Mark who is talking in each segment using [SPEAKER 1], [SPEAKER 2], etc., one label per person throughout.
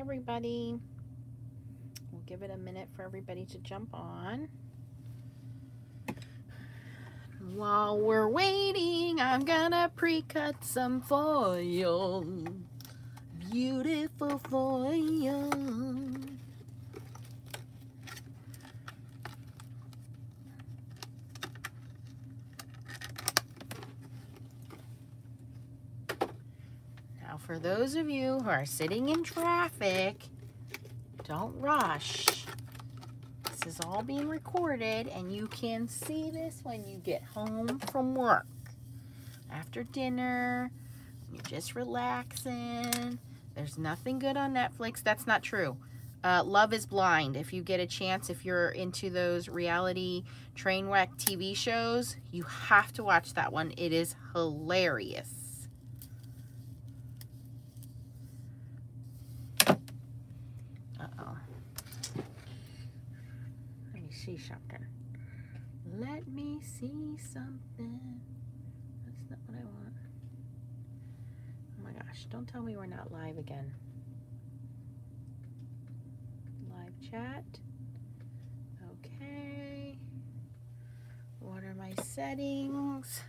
[SPEAKER 1] everybody. We'll give it a minute for everybody to jump on. While we're waiting, I'm gonna pre-cut some foil. Beautiful foil. Now, for those of you who are sitting in traffic, don't rush. This is all being recorded, and you can see this when you get home from work. After dinner, you're just relaxing. There's nothing good on Netflix. That's not true. Uh, Love is Blind. If you get a chance, if you're into those reality train wreck TV shows, you have to watch that one. It is hilarious. Uh-oh. Let me see something. Let me see something. That's not what I want. Oh my gosh, don't tell me we're not live again. Live chat. Okay. What are my settings?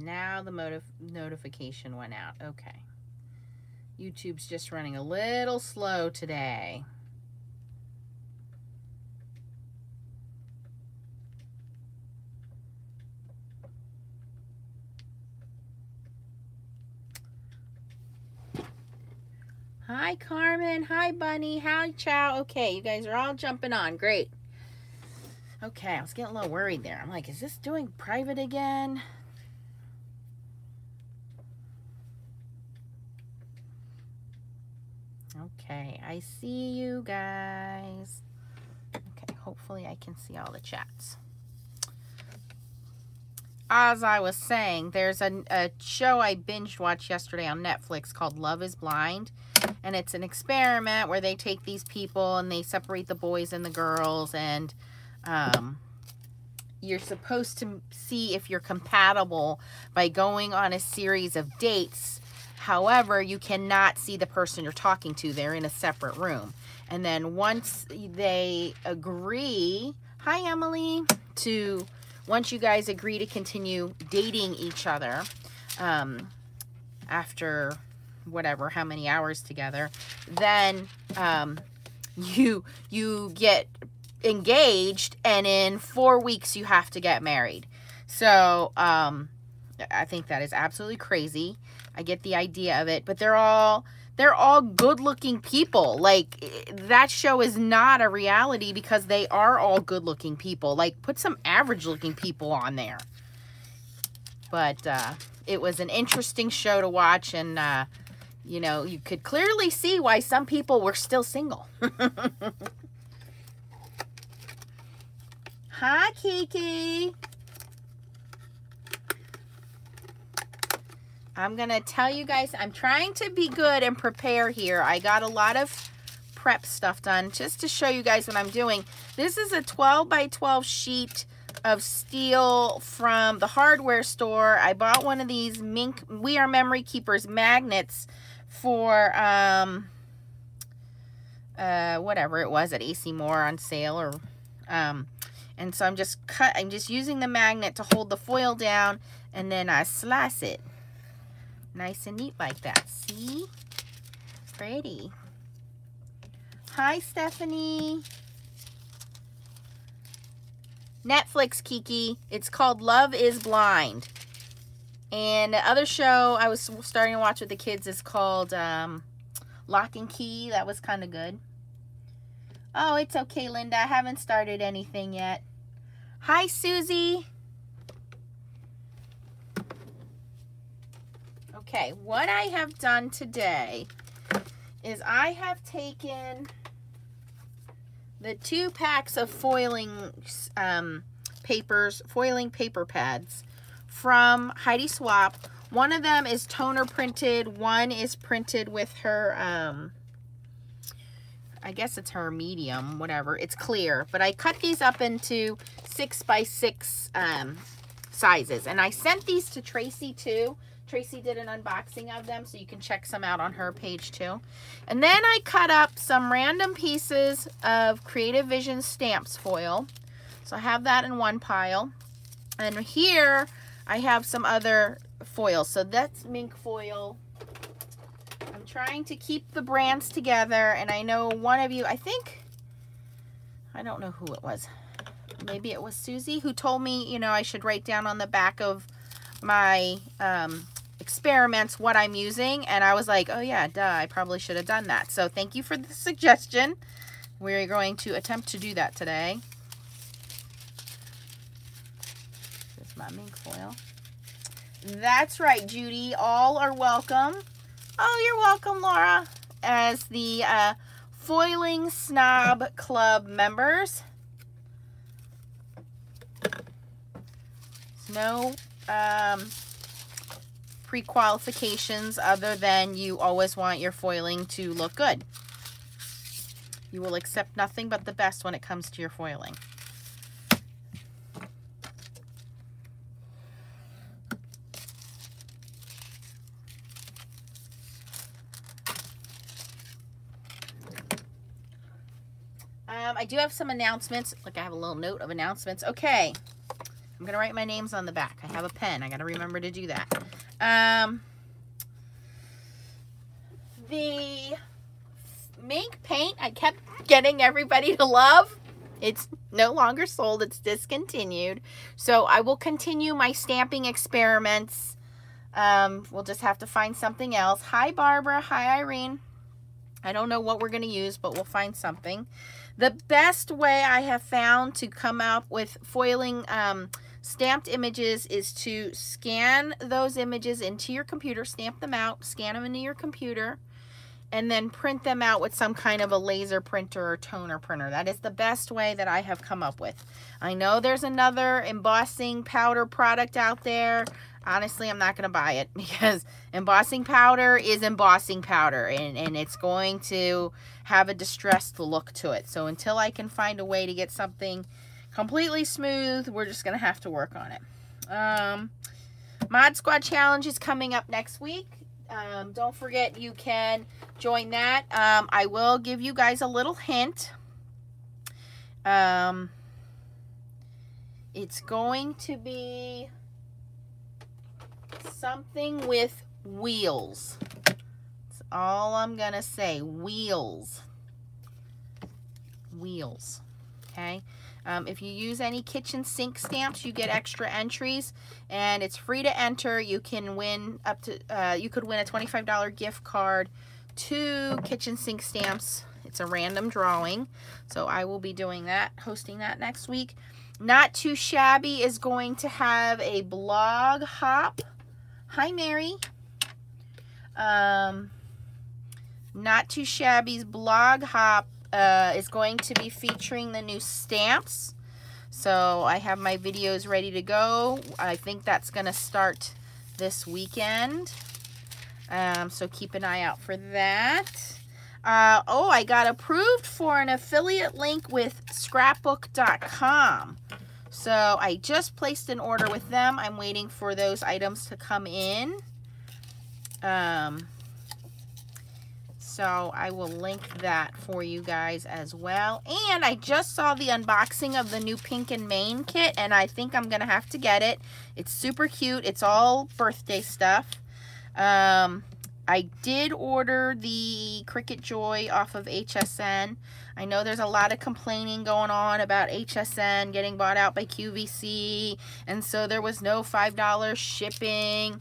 [SPEAKER 1] Now the motif notification went out. Okay. YouTube's just running a little slow today. Hi, Carmen. Hi, Bunny. Hi, Chow. Okay, you guys are all jumping on. Great. Okay, I was getting a little worried there. I'm like, is this doing private again? Okay, I see you guys. Okay, hopefully I can see all the chats. As I was saying, there's a, a show I binge watched yesterday on Netflix called Love is Blind. And it's an experiment where they take these people and they separate the boys and the girls. And um, you're supposed to see if you're compatible by going on a series of dates However, you cannot see the person you're talking to. They're in a separate room. And then once they agree, hi Emily, to once you guys agree to continue dating each other um, after whatever, how many hours together, then um, you you get engaged and in four weeks you have to get married. So um, I think that is absolutely crazy. I get the idea of it, but they're all they're all good-looking people. Like that show is not a reality because they are all good-looking people. Like put some average-looking people on there. But uh, it was an interesting show to watch, and uh, you know you could clearly see why some people were still single. Hi, Kiki. I'm going to tell you guys, I'm trying to be good and prepare here. I got a lot of prep stuff done just to show you guys what I'm doing. This is a 12 by 12 sheet of steel from the hardware store. I bought one of these Minc We Are Memory Keepers magnets for um, uh, whatever it was at AC Moore on sale or um, and so I'm just cut I'm just using the magnet to hold the foil down and then I slice it nice and neat like that. See? Pretty. Hi, Stephanie. Netflix, Kiki. It's called Love is Blind. And the other show I was starting to watch with the kids is called um, Locke and Key. That was kind of good. Oh, it's okay, Linda. I haven't started anything yet. Hi, Susie. Okay, what I have done today is I have taken the two packs of foiling um, papers, foiling paper pads from Heidi Swapp. One of them is toner printed. One is printed with her, um, I guess it's her medium, whatever. It's clear. But I cut these up into six by six um, sizes. And I sent these to Tracy too. Tracy did an unboxing of them, so you can check some out on her page too. And then I cut up some random pieces of Creative Vision stamps foil. So I have that in one pile. And here I have some other foil. So that's Minc foil. I'm trying to keep the brands together. And I know one of you, I think, I don't know who it was. Maybe it was Susie who told me, you know, I should write down on the back of my um, experiments what I'm using. And I was like, oh yeah, duh, I probably should have done that. So thank you for the suggestion. We're going to attempt to do that today. Here's my Minc foil. That's right, Judy. All are welcome. Oh, you're welcome, Laura. As the uh, Foiling Snob Club members. No um, pre-qualifications other than you always want your foiling to look good. You will accept nothing but the best when it comes to your foiling. Um, I do have some announcements. Look, I have a little note of announcements. Okay. I'm going to write my names on the back. I have a pen. I got to remember to do that. Um, the Minc paint I kept getting everybody to love. It's no longer sold. It's discontinued. So I will continue my stamping experiments. Um, we'll just have to find something else. Hi, Barbara. Hi, Irene. I don't know what we're going to use, but we'll find something. The best way I have found to come up with foiling um, stamped images is to scan those images into your computer, stamp them out, scan them into your computer, and then print them out with some kind of a laser printer or toner printer. That is the best way that I have come up with. I know there's another embossing powder product out there. Honestly, I'm not going to buy it because embossing powder is embossing powder and, and it's going to have a distressed look to it. So until I can find a way to get something completely smooth. We're just going to have to work on it. Um, Mod Squad Challenge is coming up next week. Um, don't forget you can join that. Um, I will give you guys a little hint. Um, it's going to be something with wheels. That's all I'm going to say. Wheels. Wheels. Okay. Um, if you use any kitchen sink stamps, you get extra entries, and it's free to enter. You can win up to, uh, you could win a $25 gift card to kitchen sink stamps. It's a random drawing, so I will be doing that, hosting that next week. Not Too Shabby is going to have a blog hop. Hi, Mary. Um, Not Too Shabby's blog hop uh, is going to be featuring the new stamps. So I have my videos ready to go. I think that's going to start this weekend. Um, so keep an eye out for that. Uh, oh, I got approved for an affiliate link with scrapbook.com. So I just placed an order with them. I'm waiting for those items to come in. Um, so I will link that for you guys as well. And I just saw the unboxing of the new Pink and Main kit, and I think I'm going to have to get it. It's super cute. It's all birthday stuff. Um, I did order the Cricut Joy off of HSN. I know there's a lot of complaining going on about HSN getting bought out by QVC, and so there was no $5 shipping.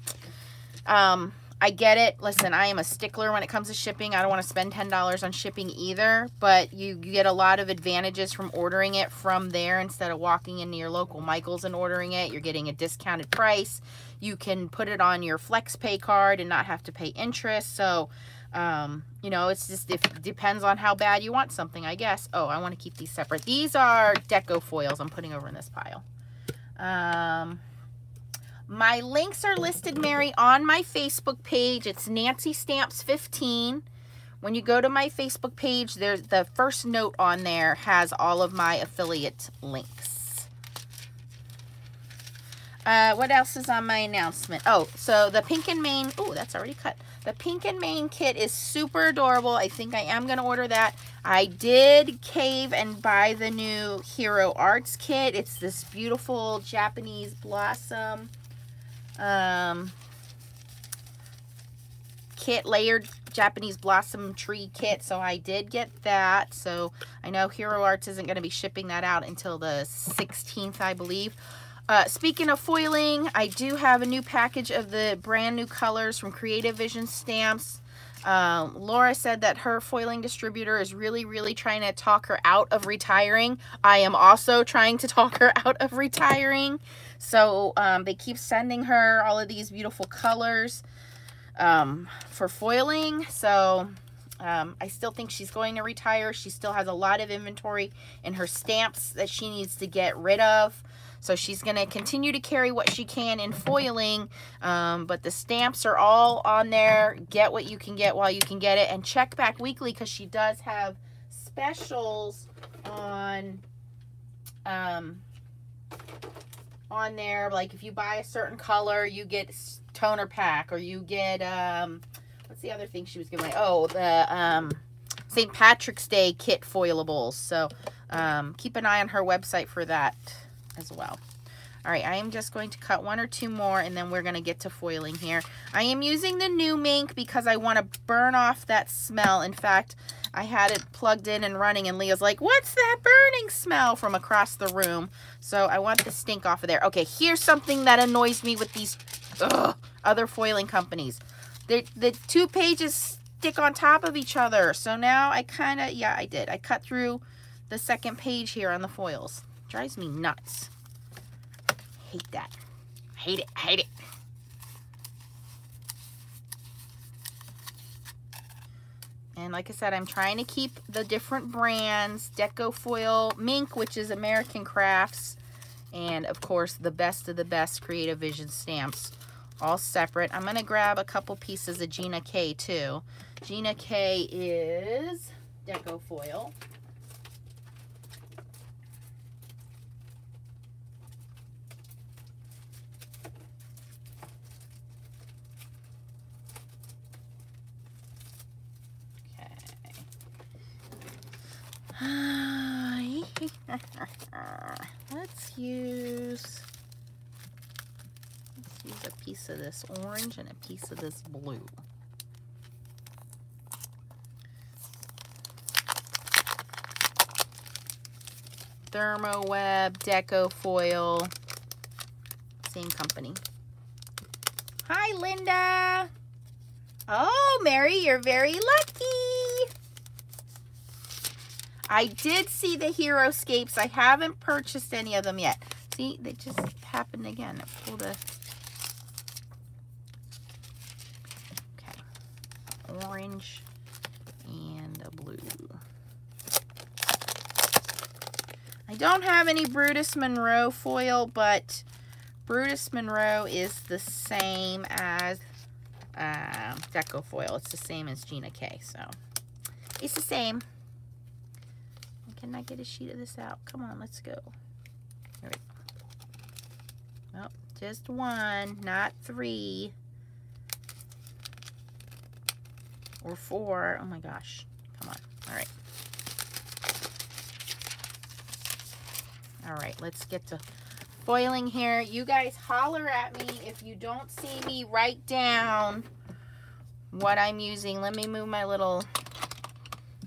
[SPEAKER 1] Um, I get it. Listen, I am a stickler when it comes to shipping. I don't want to spend $10 on shipping either, but you get a lot of advantages from ordering it from there instead of walking into your local Michael's and ordering it. You're getting a discounted price. You can put it on your FlexPay card and not have to pay interest. So, um, you know, it's just, it depends on how bad you want something, I guess. Oh, I want to keep these separate. These are deco foils I'm putting over in this pile. Um, my links are listed, Mary, on my Facebook page. It's Nancy Stamps 15. When you go to my Facebook page, there's the first note on there has all of my affiliate links. Uh, what else is on my announcement? Oh, so the Pink and Main, oh, that's already cut. The Pink and Main kit is super adorable. I think I am going to order that. I did cave and buy the new Hero Arts kit. It's this beautiful Japanese blossom um, kit, layered Japanese blossom tree kit. So I did get that. So I know Hero Arts isn't going to be shipping that out until the 16th, I believe. Uh, speaking of foiling, I do have a new package of the brand new colors from Creative Vision Stamps. Um, Laura said that her foiling distributor is really, really trying to talk her out of retiring. I am also trying to talk her out of retiring. So um, they keep sending her all of these beautiful colors um, for foiling. So um, I still think she's going to retire. She still has a lot of inventory in her stamps that she needs to get rid of. So she's going to continue to carry what she can in foiling, um, but the stamps are all on there. Get what you can get while you can get it, and check back weekly because she does have specials on um, on there. Like if you buy a certain color, you get toner pack or you get, um, what's the other thing she was giving away? Oh, the um, St. Patrick's Day kit foilables. So um, keep an eye on her website for that as well. All right, I am just going to cut one or two more and then we're going to get to foiling here. I am using the new Minc because I want to burn off that smell. In fact, I had it plugged in and running and Leah's like, what's that burning smell from across the room? So I want the stink off of there. Okay, here's something that annoys me with these ugh, other foiling companies. The, the two pages stick on top of each other. So now I kind of, yeah, I did. I cut through the second page here on the foils. Drives me nuts. Hate that. Hate it. Hate it. And like I said, I'm trying to keep the different brands. Deco Foil, Minc, which is American Crafts. And of course, the best of the best Creative Vision stamps. All separate. I'm going to grab a couple pieces of Gina K too. Gina K is Deco Foil. Let's use let's use a piece of this orange and a piece of this blue. Thermoweb, Deco Foil, same company. Hi, Linda. Oh, Mary, you're very lucky. I did see the Heroscapes. I haven't purchased any of them yet. See, they just happened again. I pulled a... Okay. Orange and a blue. I don't have any Brutus Monroe foil, but Brutus Monroe is the same as uh, Deco foil. It's the same as Gina K, so it's the same. Can I get a sheet of this out? Come on, let's go. Go. Oh, just one, not three. Or four. Oh my gosh. Come on. All right. All right, let's get to foiling here. You guys holler at me if you don't see me write down what I'm using. Let me move my little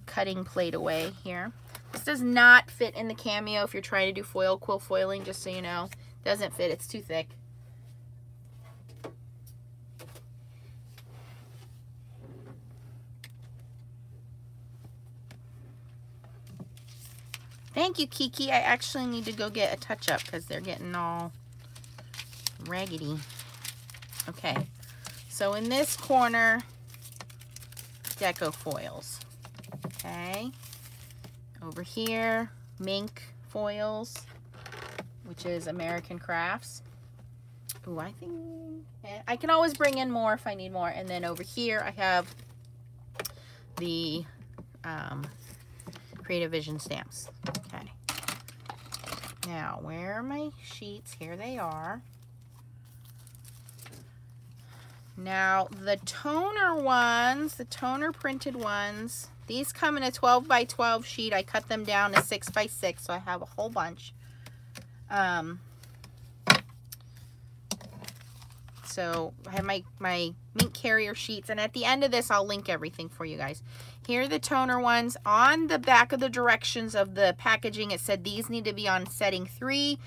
[SPEAKER 1] cutting plate away here. This does not fit in the cameo if you're trying to do foil quill foiling, just so you know. Doesn't fit, it's too thick. Thank you, Kiki. I actually need to go get a touch-up because they're getting all raggedy. Okay, so in this corner, deco foils, okay? Over here, Minc foils, which is American Crafts. Ooh, I think I can always bring in more if I need more. And then over here, I have the um, Creative Vision stamps. Okay. Now, where are my sheets? Here they are. Now, the toner ones, the toner printed ones, these come in a 12 by 12 sheet. I cut them down to 6 by 6, so I have a whole bunch. Um, so I have my, my Minc carrier sheets, and at the end of this, I'll link everything for you guys. Here are the toner ones. On the back of the directions of the packaging, it said these need to be on setting 3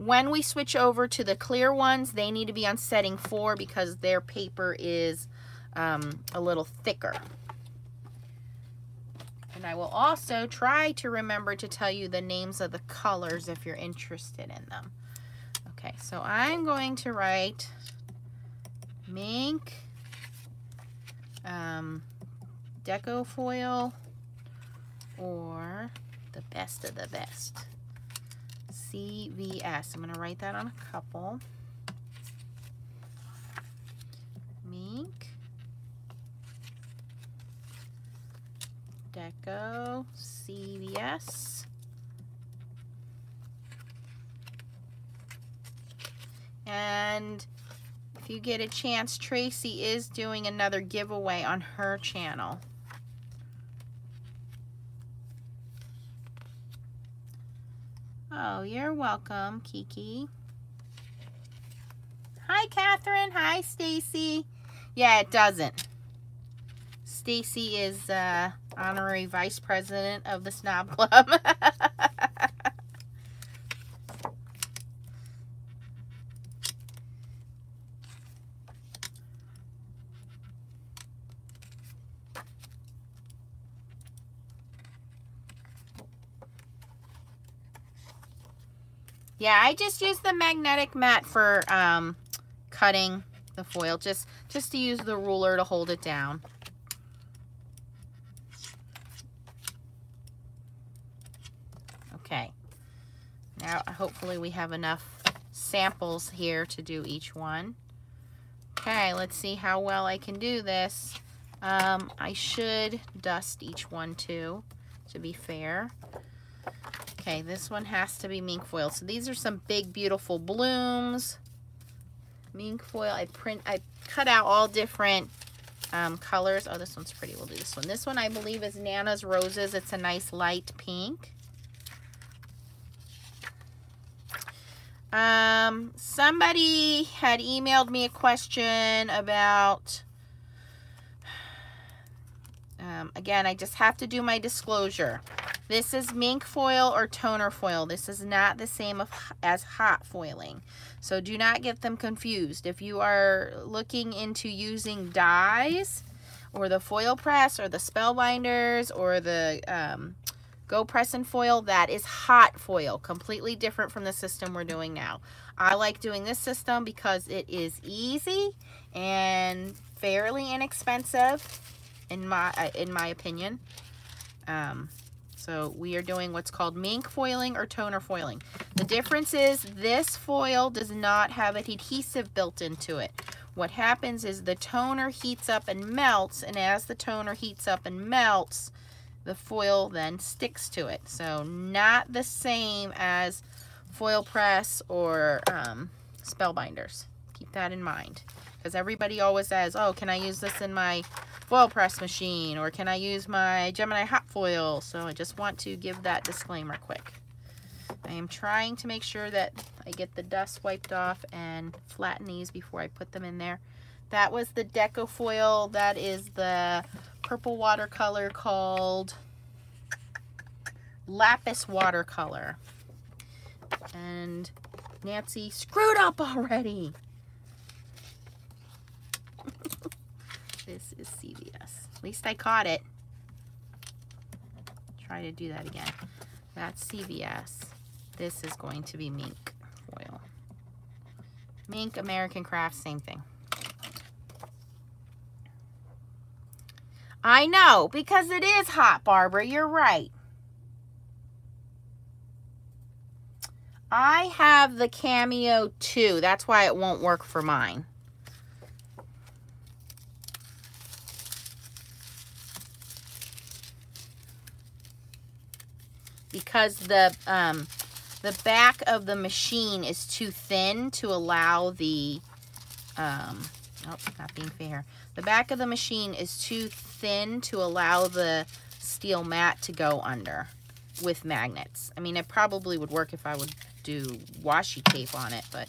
[SPEAKER 1] when we switch over to the clear ones, they need to be on setting four because their paper is um, a little thicker. And I will also try to remember to tell you the names of the colors if you're interested in them. Okay, so I'm going to write Minc, um, deco foil, or the best of the best. CVS. I'm going to write that on a couple. Minc. Deco. CVS. And if you get a chance, Tracy is doing another giveaway on her channel. Oh, you're welcome, Kiki. Hi, Catherine. Hi, Stacy. Yeah, it doesn't. Stacy is uh, honorary vice president of the Snob Club. Yeah, I just use the magnetic mat for um, cutting the foil, just, just to use the ruler to hold it down. Okay, now hopefully we have enough samples here to do each one. Okay, let's see how well I can do this. Um, I should dust each one too, to be fair. Okay, this one has to be Minc foil. So these are some big, beautiful blooms. Minc foil. I print, I cut out all different um, colors. Oh, this one's pretty. We'll do this one. This one, I believe, is Nana's Roses. It's a nice light pink. Um, somebody had emailed me a question about, um, again, I just have to do my disclosure. This is Minc foil or toner foil. This is not the same as hot foiling. So do not get them confused. If you are looking into using dies or the foil press or the spellbinders or the um, go press and foil, that is hot foil. Completely different from the system we're doing now. I like doing this system because it is easy and fairly inexpensive in my uh, in my opinion. Um, so we are doing what's called Minc foiling or toner foiling. The difference is this foil does not have an adhesive built into it. What happens is the toner heats up and melts, and as the toner heats up and melts, the foil then sticks to it. So not the same as foil press or um, spellbinders. Keep that in mind. Because everybody always says, oh, can I use this in my foil press machine or can I use my Gemini hot foil? So I just want to give that disclaimer quick. I am trying to make sure that I get the dust wiped off and flatten these before I put them in there. That was the Deco foil. That is the purple watercolor called Lapis Watercolor. And Nancy screwed up already. This is CVS. At least I caught it. Try to do that again. That's CVS. This is going to be Minc foil. Minc, American Craft, same thing. I know, because it is hot, Barbara. You're right. I have the Cameo 2. That's why it won't work for mine. Because the um, the back of the machine is too thin to allow the, um, oh, not being fair. The back of the machine is too thin to allow the steel mat to go under with magnets. I mean, it probably would work if I would do washi tape on it, but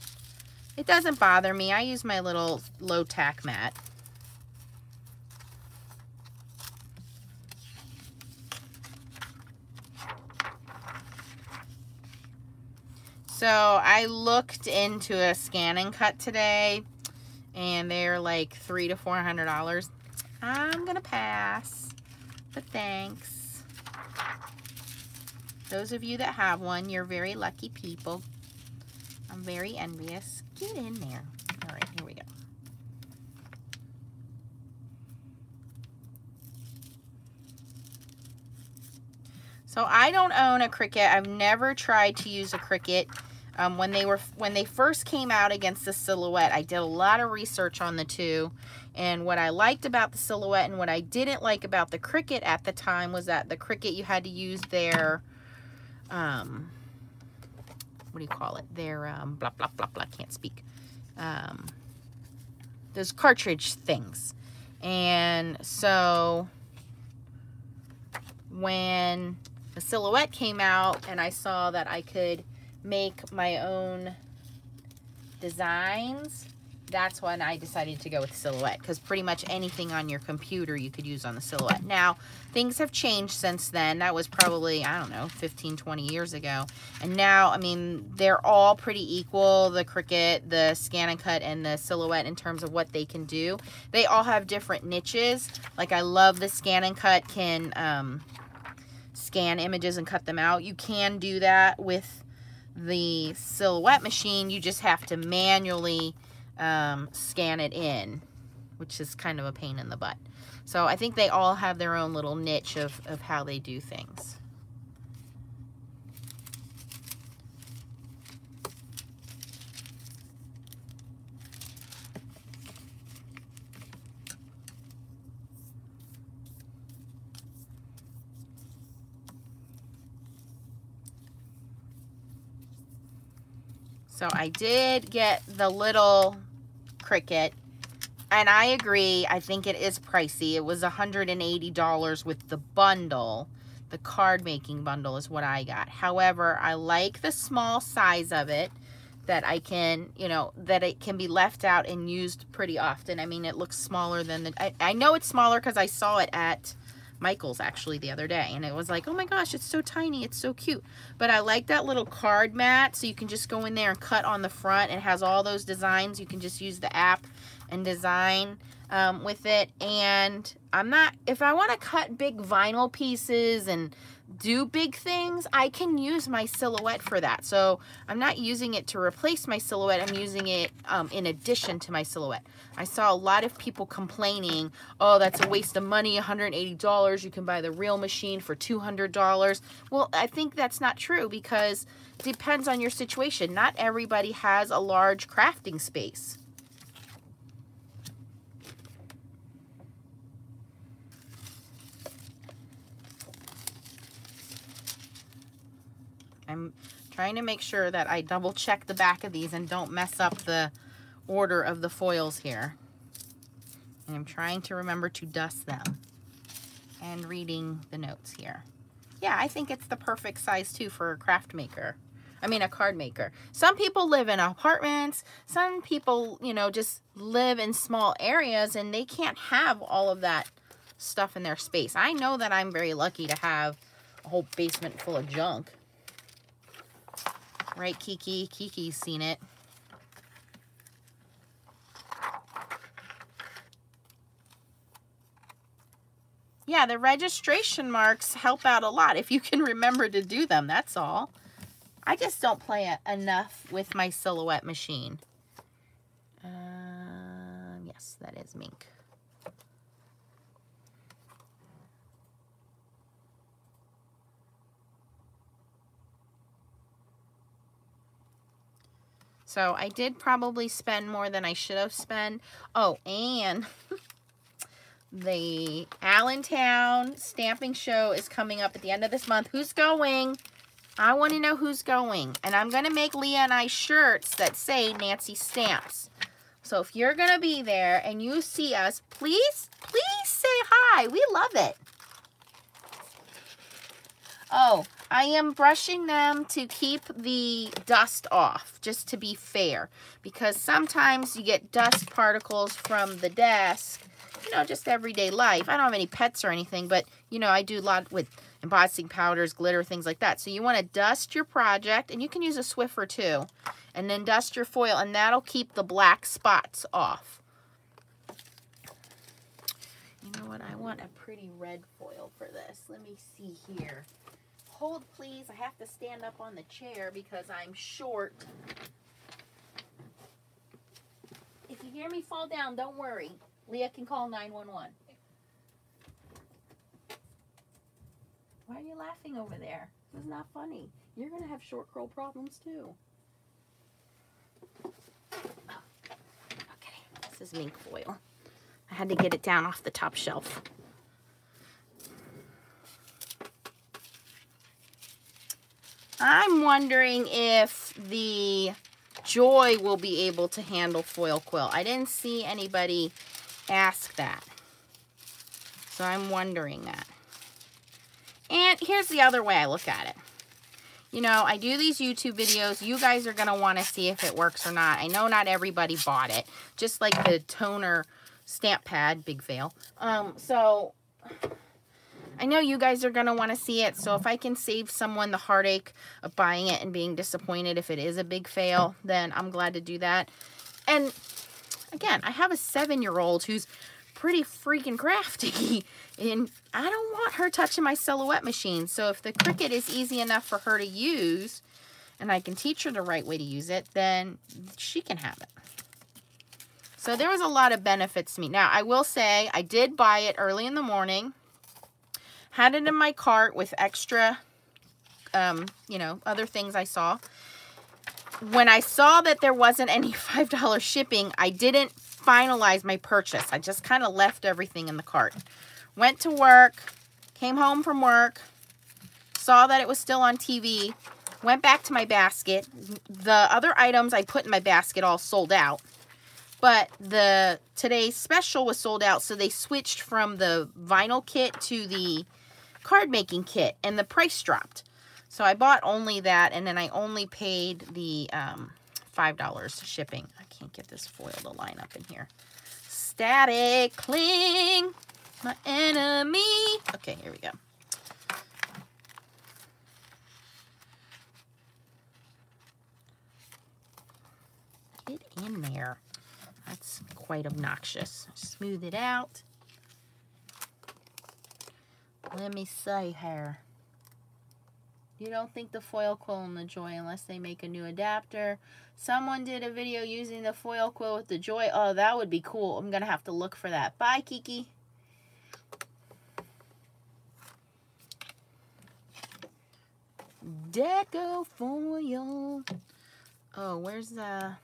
[SPEAKER 1] it doesn't bother me. I use my little low tack mat. So I looked into a ScanNCut today and they're like three to four hundred dollars. I'm gonna pass, but thanks. Those of you that have one, you're very lucky people. I'm very envious. Get in there. All right, here we go. So I don't own a Cricut. I've never tried to use a Cricut. Um, when they were when they first came out against the Silhouette, I did a lot of research on the two. And what I liked about the Silhouette and what I didn't like about the Cricut at the time was that the Cricut you had to use their, um, what do you call it? Their, um, blah, blah, blah, blah, can't speak. Um, those cartridge things. And so when the Silhouette came out and I saw that I could make my own designs, that's when I decided to go with Silhouette because pretty much anything on your computer you could use on the Silhouette. Now, things have changed since then. That was probably, I don't know, 15, 20 years ago. And now, I mean, they're all pretty equal, the Cricut, the ScanNCut, and the Silhouette in terms of what they can do. They all have different niches. Like, I love the ScanNCut can um, scan images and cut them out. You can do that with the silhouette machine, you just have to manually um, scan it in, which is kind of a pain in the butt. So I think they all have their own little niche of, of how they do things. So I did get the little Cricut. And I agree, I think it is pricey. It was $180 with the bundle. The card making bundle is what I got. However, I like the small size of it that I can, you know, that it can be left out and used pretty often. I mean, it looks smaller than the, I, I know it's smaller because I saw it at Michael's actually the other day and it was like oh my gosh it's so tiny it's so cute. But I like that little card mat so you can just go in there and cut on the front. It has all those designs. You can just use the app and design um, with it. And I'm not if I want to cut big vinyl pieces and do big things, I can use my silhouette for that. So I'm not using it to replace my silhouette. I'm using it um, in addition to my silhouette. I saw a lot of people complaining, oh, that's a waste of money, $180. You can buy the real machine for $200. Well, I think that's not true because depends on your situation. Not everybody has a large crafting space. I'm trying to make sure that I double check the back of these and don't mess up the order of the foils here. And I'm trying to remember to dust them and reading the notes here. Yeah, I think it's the perfect size too for a craft maker. I mean, a card maker. Some people live in apartments. Some people, you know, just live in small areas and they can't have all of that stuff in their space. I know that I'm very lucky to have a whole basement full of junk. Right, Kiki? Kiki's seen it. Yeah, the registration marks help out a lot if you can remember to do them, that's all. I just don't play enough with my silhouette machine. Uh, yes, that is Minc. So I did probably spend more than I should have spent. Oh, and the Allentown Stamping Show is coming up at the end of this month. Who's going? I want to know who's going. And I'm going to make Leah and I shirts that say Nancy Stamps. So if you're going to be there and you see us, please, please say hi. We love it. Oh, I am brushing them to keep the dust off, just to be fair. Because sometimes you get dust particles from the desk, you know, just everyday life. I don't have any pets or anything, but, you know, I do a lot with embossing powders, glitter, things like that. So you want to dust your project, and you can use a Swiffer too, and then dust your foil, and that'll keep the black spots off. You know what? I want a pretty red foil for this. Let me see here. Hold, please. I have to stand up on the chair because I'm short. If you hear me fall down, don't worry. Leah can call 911. Why are you laughing over there? This is not funny. You're going to have short curl problems too. Oh, okay, this is Minc foil. I had to get it down off the top shelf. I'm wondering if the Joy will be able to handle foil quill. I didn't see anybody ask that. So I'm wondering that. And here's the other way I look at it. You know, I do these YouTube videos. You guys are going to want to see if it works or not. I know not everybody bought it. Just like the toner stamp pad, big fail. Um, so, I know you guys are going to want to see it. So, if I can save someone the heartache of buying it and being disappointed if it is a big fail, then I'm glad to do that. And, again, I have a seven-year-old who's pretty freaking crafty. And I don't want her touching my silhouette machine. So if the Cricut is easy enough for her to use, and I can teach her the right way to use it, then she can have it. So there was a lot of benefits to me. Now, I will say I did buy it early in the morning. Had it in my cart with extra, um, you know, other things I saw. When I saw that there wasn't any $5 shipping, I didn't finalize my purchase. I just kind of left everything in the cart. Went to work, came home from work, saw that it was still on TV, went back to my basket. The other items I put in my basket all sold out. But the today's special was sold out, so they switched from the vinyl kit to the card making kit, and the price dropped. So I bought only that, and then I only paid the um, $5 shipping. I can't get this foil to line up in here. Static cling, my enemy. Okay, here we go. Get in there. That's quite obnoxious. Smooth it out. Let me say here. You don't think the foil quill and the joy unless they make a new adapter. Someone did a video using the foil quill with the joy. Oh, that would be cool. I'm going to have to look for that. Bye, Kiki. Deco foil. Oh, where's the...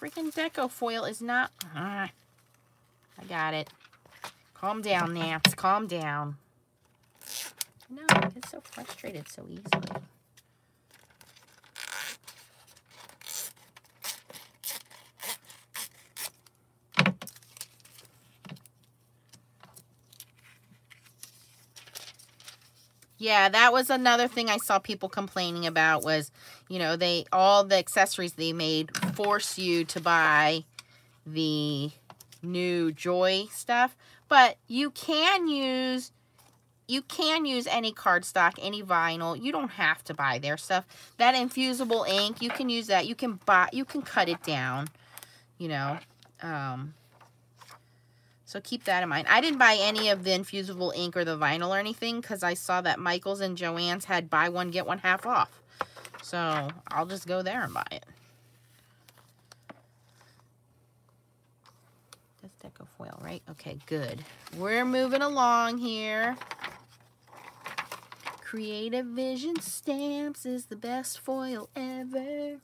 [SPEAKER 1] freaking deco foil is not... Uh, I got it. Calm down, Nance. Calm down. No, I get so frustrated so easily. Yeah, that was another thing I saw people complaining about was, you know, they all the accessories they made force you to buy the new Joy stuff. But you can use you can use any cardstock, any vinyl. You don't have to buy their stuff. That infusible ink, you can use that. You can buy, you can cut it down, you know. Um, so keep that in mind. I didn't buy any of the infusible ink or the vinyl or anything because I saw that Michael's and Joann's had buy one, get one half off. So I'll just go there and buy it. That's deco foil, right? Okay, good. We're moving along here. Creative Vision Stamps is the best foil ever.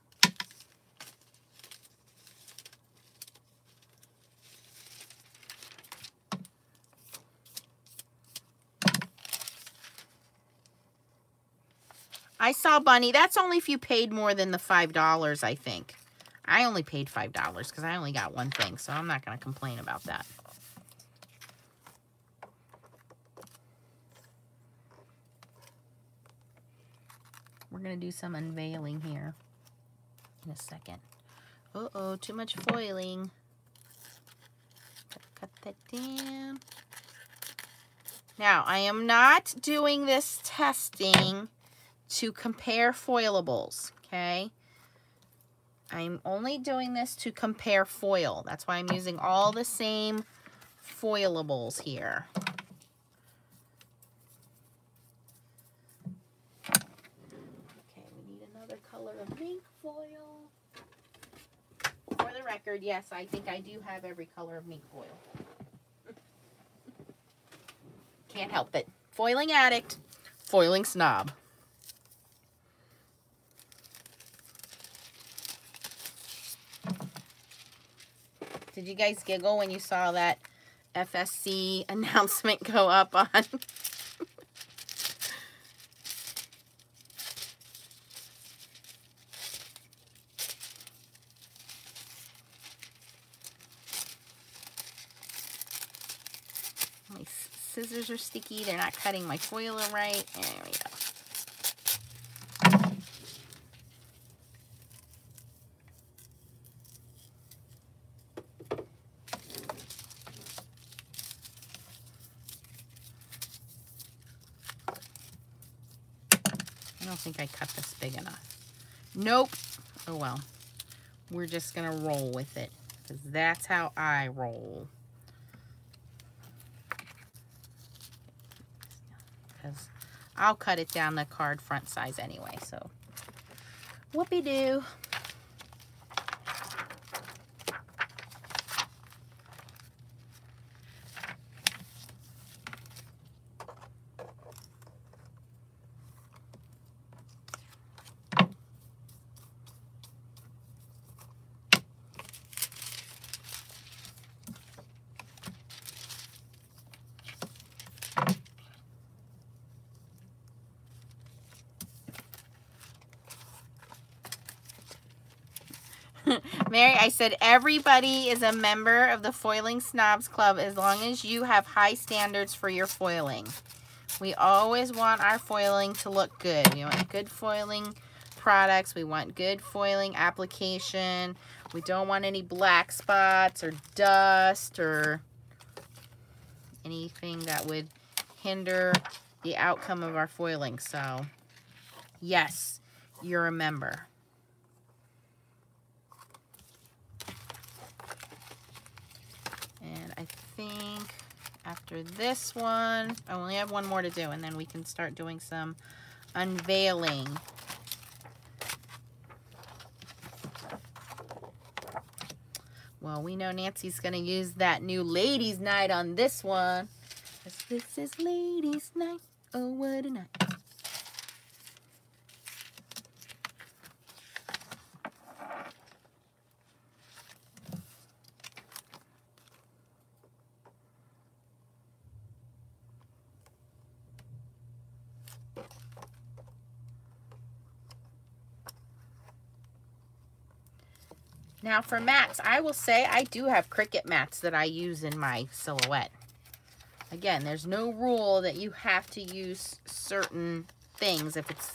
[SPEAKER 1] I saw Bunny. That's only if you paid more than the $5, I think. I only paid $5 because I only got one thing, so I'm not going to complain about that. We're going to do some unveiling here in a second. Uh-oh, too much foiling. Cut that down. Now, I am not doing this testing to compare foilables, okay? I'm only doing this to compare foil. That's why I'm using all the same foilables here. Okay, we need another color of ink foil. For the record, yes, I think I do have every color of Minc foil. Can't help it. Foiling addict, foiling snob. Did you guys giggle when you saw that FSC announcement go up on? my scissors are sticky. They're not cutting my foil right. There we go. Think I cut this big enough. Nope. Oh, well. We're just going to roll with it. Because that's how I roll. Because I'll cut it down the card front size anyway. So, whoopee-doo. Mary, I said everybody is a member of the Foiling Snobs Club as long as you have high standards for your foiling. We always want our foiling to look good. We want good foiling products. We want good foiling application. We don't want any black spots or dust or anything that would hinder the outcome of our foiling. So, yes, you're a member. Think after this one, I only have one more to do, and then we can start doing some unveiling. Well, we know Nancy's going to use that new ladies' night on this one. This is ladies' night. Oh, what a night. Now for mats, I will say I do have Cricut mats that I use in my silhouette. Again, there's no rule that you have to use certain things. If it's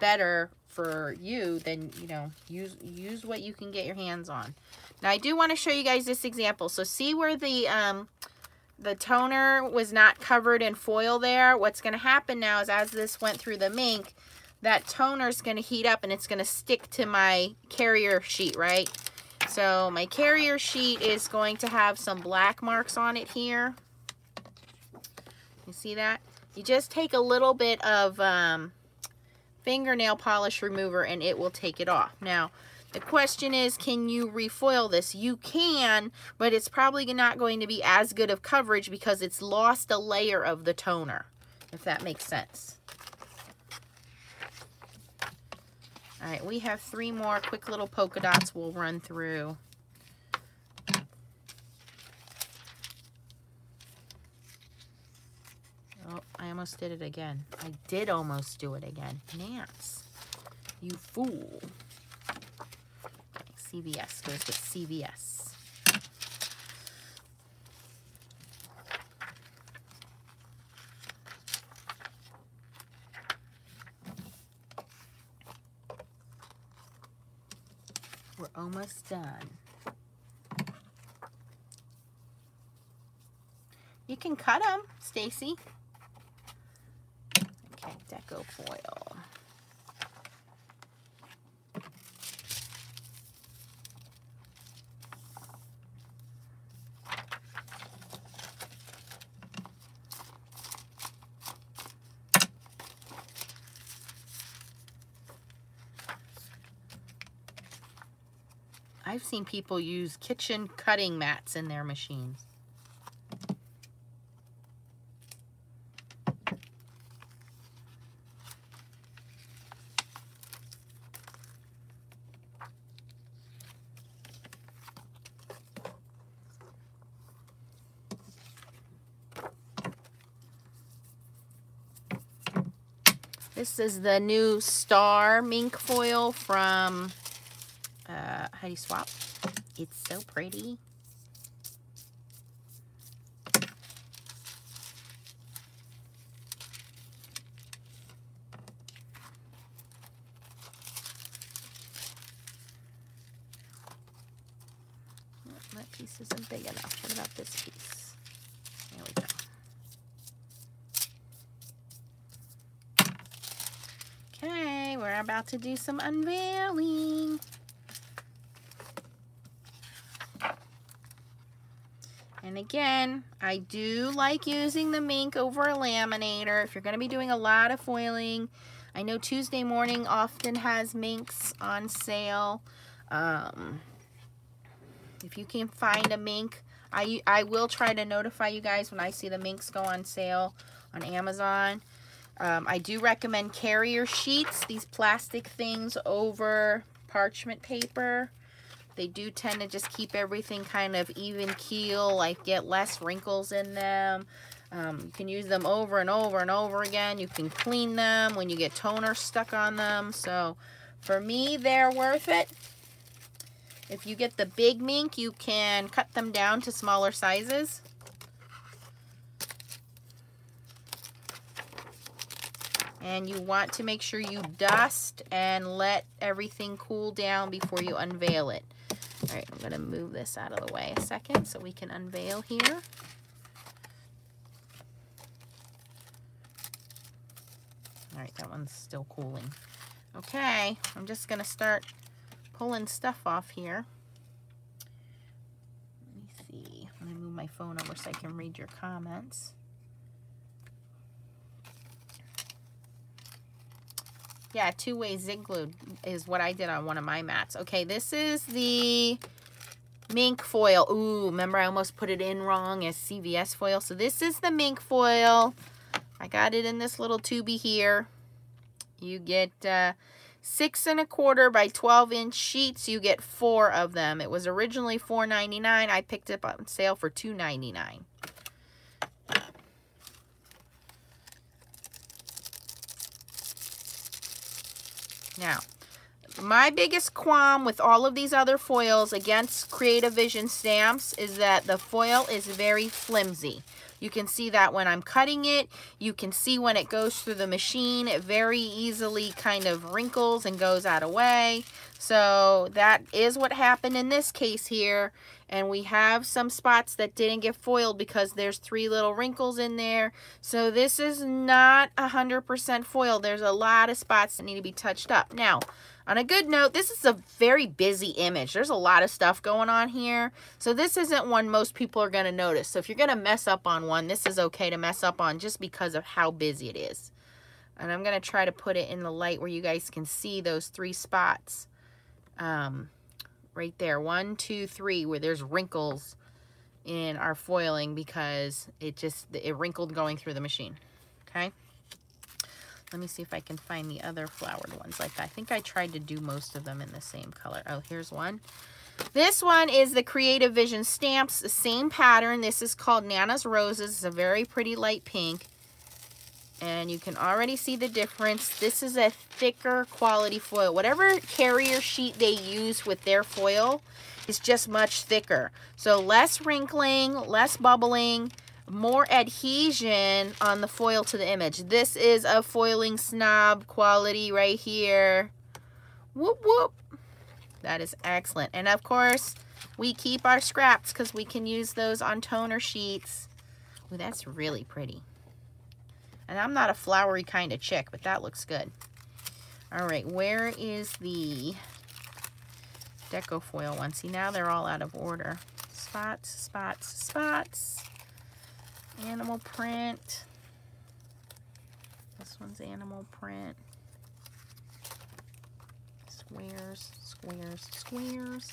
[SPEAKER 1] better for you, then, you know, use, use what you can get your hands on. Now, I do want to show you guys this example. So see where the, um, the toner was not covered in foil there. What's going to happen now is as this went through the Minc, that toner is going to heat up and it's going to stick to my carrier sheet, right? So my carrier sheet is going to have some black marks on it here. You see that? You just take a little bit of um, fingernail polish remover and it will take it off. Now, the question is, can you refoil this? You can, but it's probably not going to be as good of coverage because it's lost a layer of the toner, if that makes sense. All right, we have three more quick little polka dots we'll run through. Oh, I almost did it again. I did almost do it again. Nance, you fool. Okay, CVS goes with CVS. We're almost done. You can cut them, Stacy. Okay, deco foil. I've seen people use kitchen cutting mats in their machines. This is the new Star Minc foil from Heidi Swapp. It's so pretty. That piece isn't big enough. What about this piece? There we go. Okay, we're about to do some unveiling. And again, I do like using the Minc over a laminator. If you're going to be doing a lot of foiling, I know Tuesday morning often has Mincs on sale. Um, if you can find a Minc, I, I will try to notify you guys when I see the Mincs go on sale on Amazon. Um, I do recommend carrier sheets, these plastic things over parchment paper. They do tend to just keep everything kind of even keel, like get less wrinkles in them. Um, you can use them over and over and over again. You can clean them when you get toner stuck on them. So for me, they're worth it. If you get the big Minc, you can cut them down to smaller sizes. And you want to make sure you dust and let everything cool down before you unveil it. All right, I'm going to move this out of the way a second so we can unveil here. All right, that one's still cooling. Okay, I'm just going to start pulling stuff off here. Let me see. Let me move my phone over so I can read your comments. Yeah, two-way zig glue is what I did on one of my mats. Okay, this is the Minc foil. Ooh, remember I almost put it in wrong as CVS foil. So this is the Minc foil. I got it in this little tubey here. You get uh, six and a quarter by 12 inch sheets. You get four of them. It was originally $4.99. I picked it up on sale for $2.99. Now, my biggest qualm with all of these other foils against Creative Vision stamps is that the foil is very flimsy. You can see that when I'm cutting it. You can see when it goes through the machine, it very easily kind of wrinkles and goes out of way. So that is what happened in this case here. And we have some spots that didn't get foiled because there's three little wrinkles in there. So this is not 100% foiled. There's a lot of spots that need to be touched up. Now, on a good note, this is a very busy image. There's a lot of stuff going on here. So this isn't one most people are going to notice. So if you're going to mess up on one, this is okay to mess up on just because of how busy it is. And I'm going to try to put it in the light where you guys can see those three spots. Um, right there. One, two, three, where there's wrinkles in our foiling because it just, it wrinkled going through the machine. Okay. Let me see if I can find the other flowered ones like. I think I tried to do most of them in the same color. Oh, here's one. This one is the Creative Vision Stamps, the same pattern. This is called Nana's Roses. It's a very pretty light pink. And you can already see the difference. This is a thicker quality foil. Whatever carrier sheet they use with their foil is just much thicker. So less wrinkling, less bubbling, more adhesion on the foil to the image. This is a foiling snob quality right here. Whoop, whoop. That is excellent. And of course, we keep our scraps because we can use those on toner sheets. Ooh, that's really pretty. And I'm not a flowery kind of chick, but that looks good. All right, where is the deco foil one? See, now they're all out of order. Spots, spots, spots. Animal print. This one's animal print. Squares, squares, squares.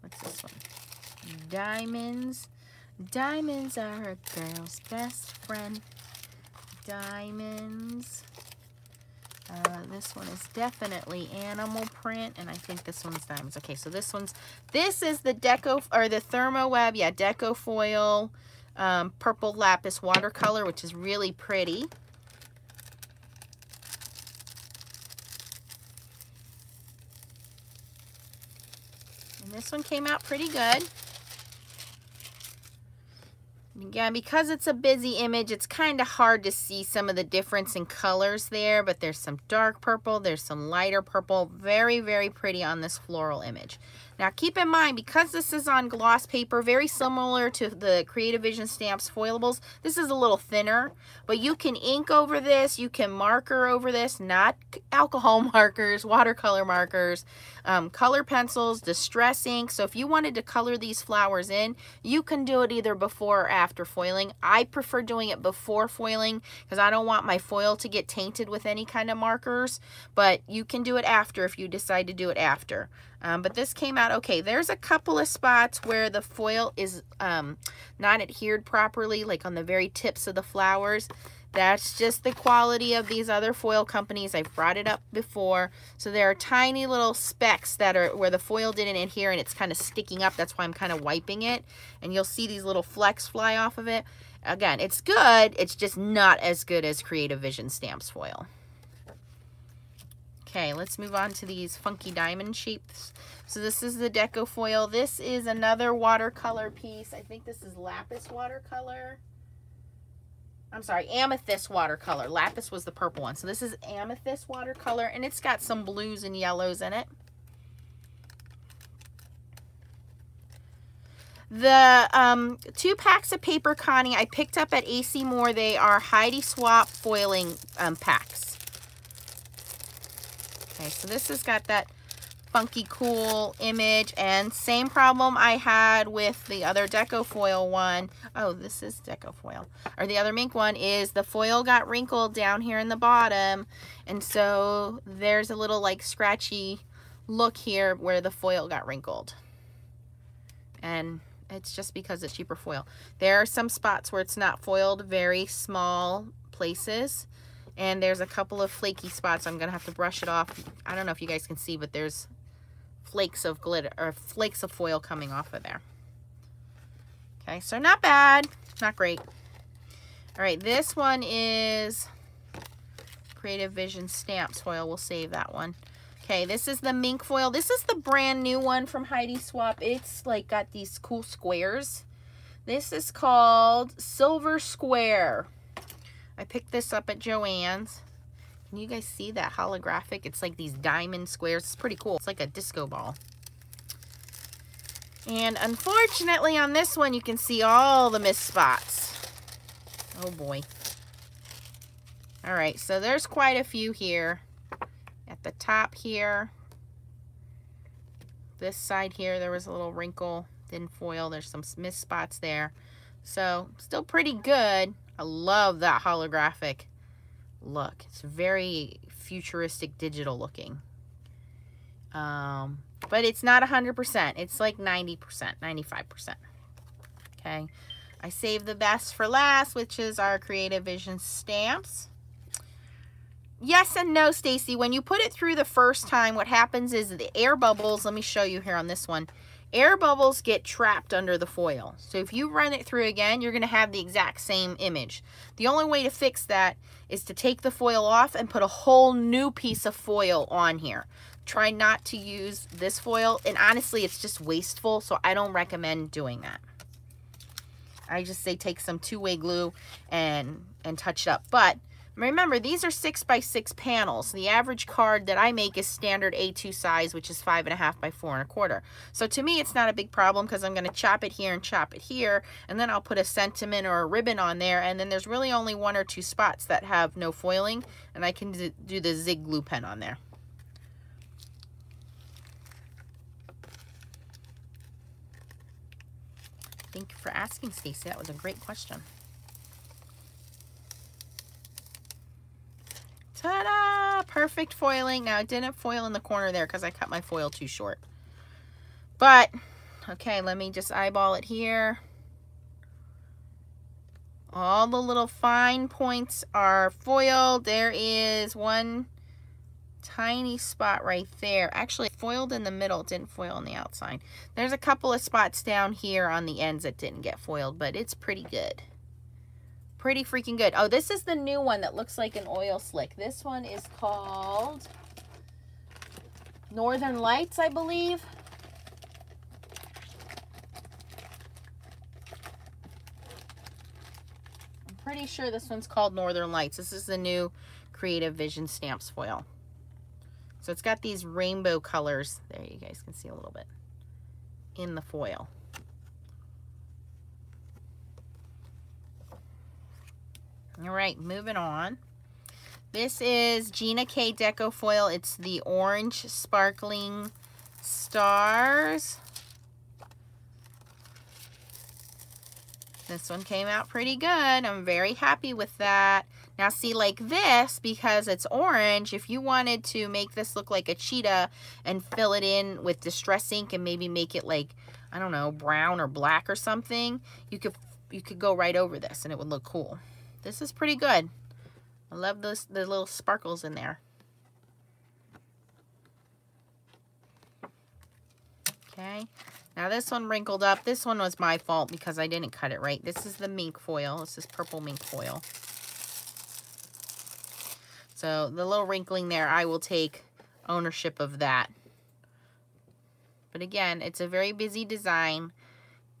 [SPEAKER 1] What's this one? Diamonds. Diamonds are a girl's best friend. Diamonds. Uh, this one is definitely animal print, and I think this one's diamonds. Okay, so this one's, this is the Deco, or the Therm O Web, yeah, Deco Foil um, Purple Lapis Watercolor, which is really pretty. And this one came out pretty good. Again, because it's a busy image, it's kind of hard to see some of the difference in colors there, but there's some dark purple, there's some lighter purple. Very, very pretty on this floral image. Now keep in mind, because this is on gloss paper, very similar to the Creative Vision Stamps foilables, this is a little thinner, but you can ink over this, you can marker over this, not alcohol markers, watercolor markers, um, color pencils, distress ink. So if you wanted to color these flowers in, you can do it either before or after foiling. I prefer doing it before foiling because I don't want my foil to get tainted with any kind of markers, but you can do it after if you decide to do it after. Um, but this came out okay. There's a couple of spots where the foil is um, not adhered properly, like on the very tips of the flowers. That's just the quality of these other foil companies. I've brought it up before. So there are tiny little specks that are where the foil didn't adhere and it's kind of sticking up. That's why I'm kind of wiping it. And you'll see these little flecks fly off of it. Again, it's good. It's just not as good as Creative Vision Stamps foil. Okay, let's move on to these funky diamond shapes. So this is the deco foil. This is another watercolor piece. I think this is lapis watercolor. I'm sorry, amethyst watercolor. Lapis was the purple one. So this is amethyst watercolor, and it's got some blues and yellows in it. The um, two packs of paper Connie I picked up at AC Moore. They are Heidi Swapp foiling um, packs. Okay, so this has got that funky cool image and same problem I had with the other deco foil one. Oh, this is deco foil. Or the other Minc one is the foil got wrinkled down here in the bottom. And so there's a little like scratchy look here where the foil got wrinkled. And it's just because it's cheaper foil. There are some spots where it's not foiled, very small places. And there's a couple of flaky spots. I'm going to have to brush it off. I don't know if you guys can see, but there's flakes of glitter or flakes of foil coming off of there. Okay, so not bad. Not great. All right, this one is Creative Vision Stamps foil. We'll save that one. Okay, this is the Minc foil. This is the brand new one from Heidi Swapp. It's like got these cool squares. This is called Silver Square. I picked this up at Joann's. Can you guys see that holographic? It's like these diamond squares. It's pretty cool. It's like a disco ball. And unfortunately on this one, you can see all the missed spots. Oh boy. All right, so there's quite a few here. At the top here, this side here, there was a little wrinkle, thin foil. There's some missed spots there. So still pretty good. I love that holographic look. It's very futuristic digital looking. Um, but it's not 100%. It's like 90%, 95%. Okay. I saved the best for last, which is our Creative Vision stamps. Yes and no, Stacy. When you put it through the first time, what happens is the air bubbles, let me show you here on this one, air bubbles get trapped under the foil. So if you run it through again, you're going to have the exact same image. The only way to fix that is to take the foil off and put a whole new piece of foil on here. Try not to use this foil. And honestly, it's just wasteful, so I don't recommend doing that. I just say take some two-way glue and, and touch it up. But Remember, these are six by six panels. The average card that I make is standard A2 size, which is five and a half by four and a quarter. So to me, it's not a big problem because I'm going to chop it here and chop it here, and then I'll put a sentiment or a ribbon on there, and then there's really only one or two spots that have no foiling, and I can do the zig glue pen on there. Thank you for asking, Stacey. That was a great question. Ta-da! Perfect foiling. Now, it didn't foil in the corner there because I cut my foil too short. But, okay, let me just eyeball it here. All the little fine points are foiled. There is one tiny spot right there. Actually, foiled in the middle. Didn't foil on the outside. There's a couple of spots down here on the ends that didn't get foiled, but it's pretty good pretty freaking good. Oh, this is the new one that looks like an oil slick. This one is called Northern Lights, I believe. I'm pretty sure this one's called Northern Lights. This is the new Creative Vision Stamps foil. So it's got these rainbow colors. There you guys can see a little bit in the foil. All right, moving on. This is Gina K Deco Foil. It's the orange sparkling stars. This one came out pretty good. I'm very happy with that. Now see like this, because it's orange, if you wanted to make this look like a cheetah and fill it in with distress ink and maybe make it like, I don't know, brown or black or something, you could you could go right over this and it would look cool. This is pretty good. I love those the little sparkles in there. Okay. Now this one wrinkled up. This one was my fault because I didn't cut it right. This is the Minc foil. This is purple Minc foil. So the little wrinkling there, I will take ownership of that. But again, it's a very busy design.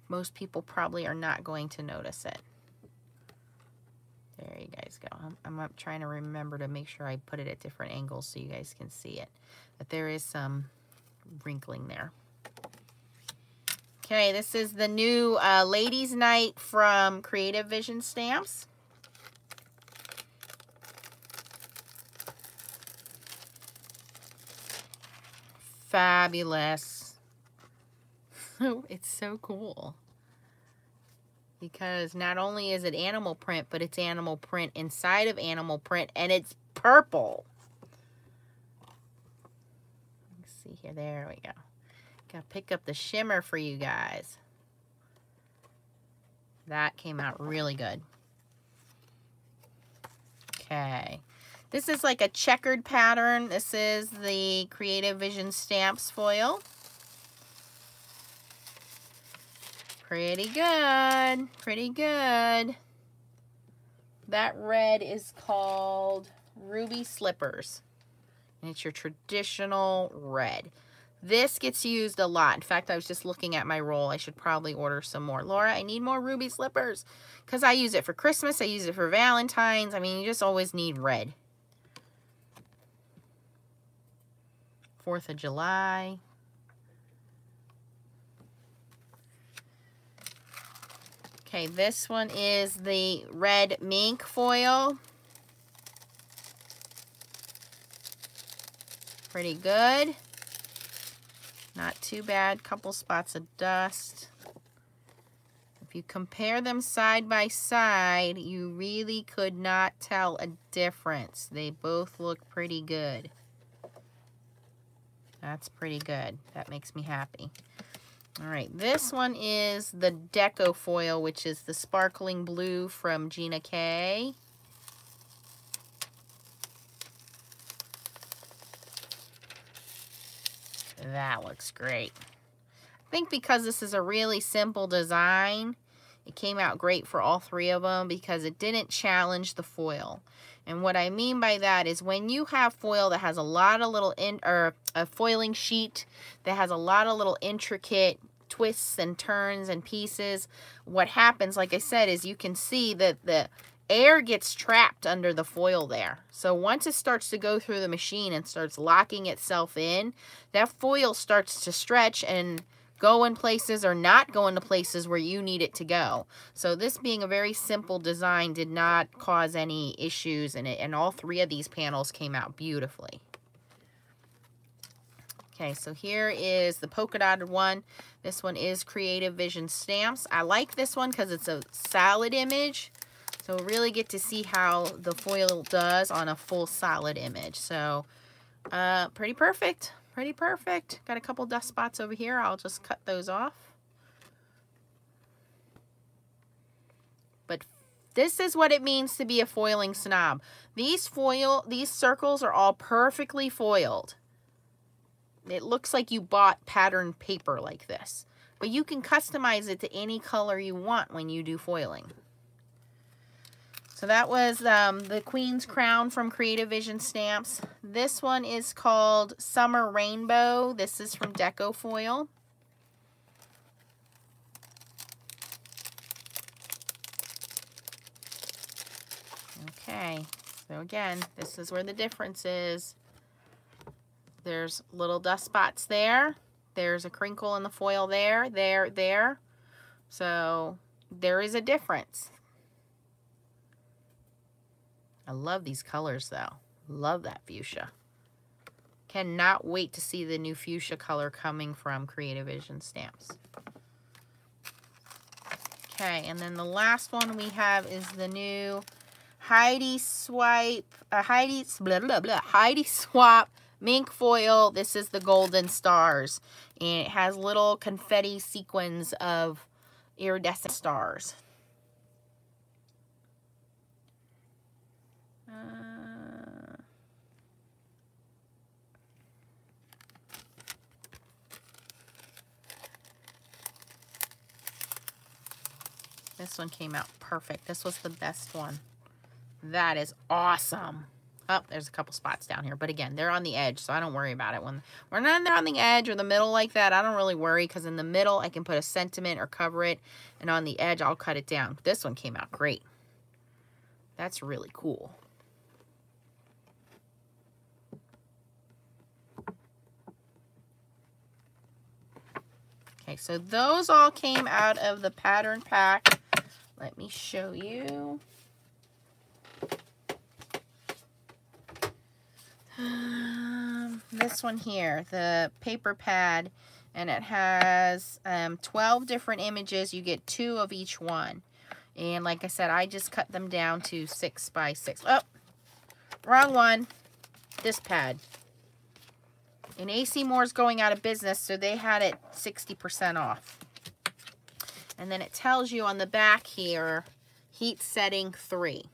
[SPEAKER 1] Most people probably are not going to notice it. There you guys go. I'm, I'm trying to remember to make sure I put it at different angles so you guys can see it. But there is some wrinkling there. Okay, this is the new uh, Ladies Night from Creative Vision Stamps. Fabulous. Oh, it's so cool because not only is it animal print, but it's animal print inside of animal print, and it's purple. Let's see here. There we go. Gotta pick up the shimmer for you guys. That came out really good. Okay. This is like a checkered pattern. This is the Creative Vision Stamps foil. Pretty good. Pretty good. That red is called Ruby Slippers. And it's your traditional red. This gets used a lot. In fact, I was just looking at my roll. I should probably order some more. Laura, I need more ruby slippers because I use it for Christmas. I use it for Valentine's. I mean, you just always need red. 4th of July. Okay, this one is the red Minc foil. Pretty good. Not too bad. Couple spots of dust. If you compare them side by side, you really could not tell a difference. They both look pretty good. That's pretty good. That makes me happy. All right, this one is the Deco Foil, which is the sparkling blue from Gina K. That looks great. I think because this is a really simple design, it came out great for all three of them because it didn't challenge the foil. And what I mean by that is when you have foil that has a lot of little, in, or a foiling sheet that has a lot of little intricate twists and turns and pieces, what happens, like I said, is you can see that the air gets trapped under the foil there. So once it starts to go through the machine and starts locking itself in, that foil starts to stretch and go in places or not going to places where you need it to go. So this being a very simple design did not cause any issues in it. And all three of these panels came out beautifully. Okay, so here is the polka dotted one. This one is Creative Vision Stamps. I like this one because it's a solid image. So really get to see how the foil does on a full solid image. So uh, pretty perfect. Pretty perfect. Got a couple dust spots over here. I'll just cut those off. But this is what it means to be a foiling snob. These foil, these circles are all perfectly foiled. It looks like you bought patterned paper like this. But you can customize it to any color you want when you do foiling. So that was um, the Queen's Crown from Creative Vision Stamps. This one is called Summer Rainbow. This is from Deco Foil. Okay, so again, this is where the difference is. There's little dust spots there. There's a crinkle in the foil there, there, there. So there is a difference. I love these colors though. Love that fuchsia. Cannot wait to see the new fuchsia color coming from Creative Vision Stamps. Okay, and then the last one we have is the new Heidi Swipe, uh, Heidi, blah, blah, blah, Heidi Swapp Minc Foil. This is the Golden Stars. And it has little confetti sequins of iridescent stars. Uh, this one came out perfect. This was the best one. That is awesome. Oh, there's a couple spots down here. But again, they're on the edge, so I don't worry about it. When we're not there on the edge or the middle like that, I don't really worry because in the middle, I can put a sentiment or cover it. And on the edge, I'll cut it down. This one came out great. That's really cool. Okay, so those all came out of the pattern pack. Let me show you. Um, this one here, the paper pad, and it has um, 12 different images. You get two of each one. And like I said, I just cut them down to six by six. Oh, wrong one. This pad. And AC Moore's going out of business, so they had it 60% off. And then it tells you on the back here, heat setting 3.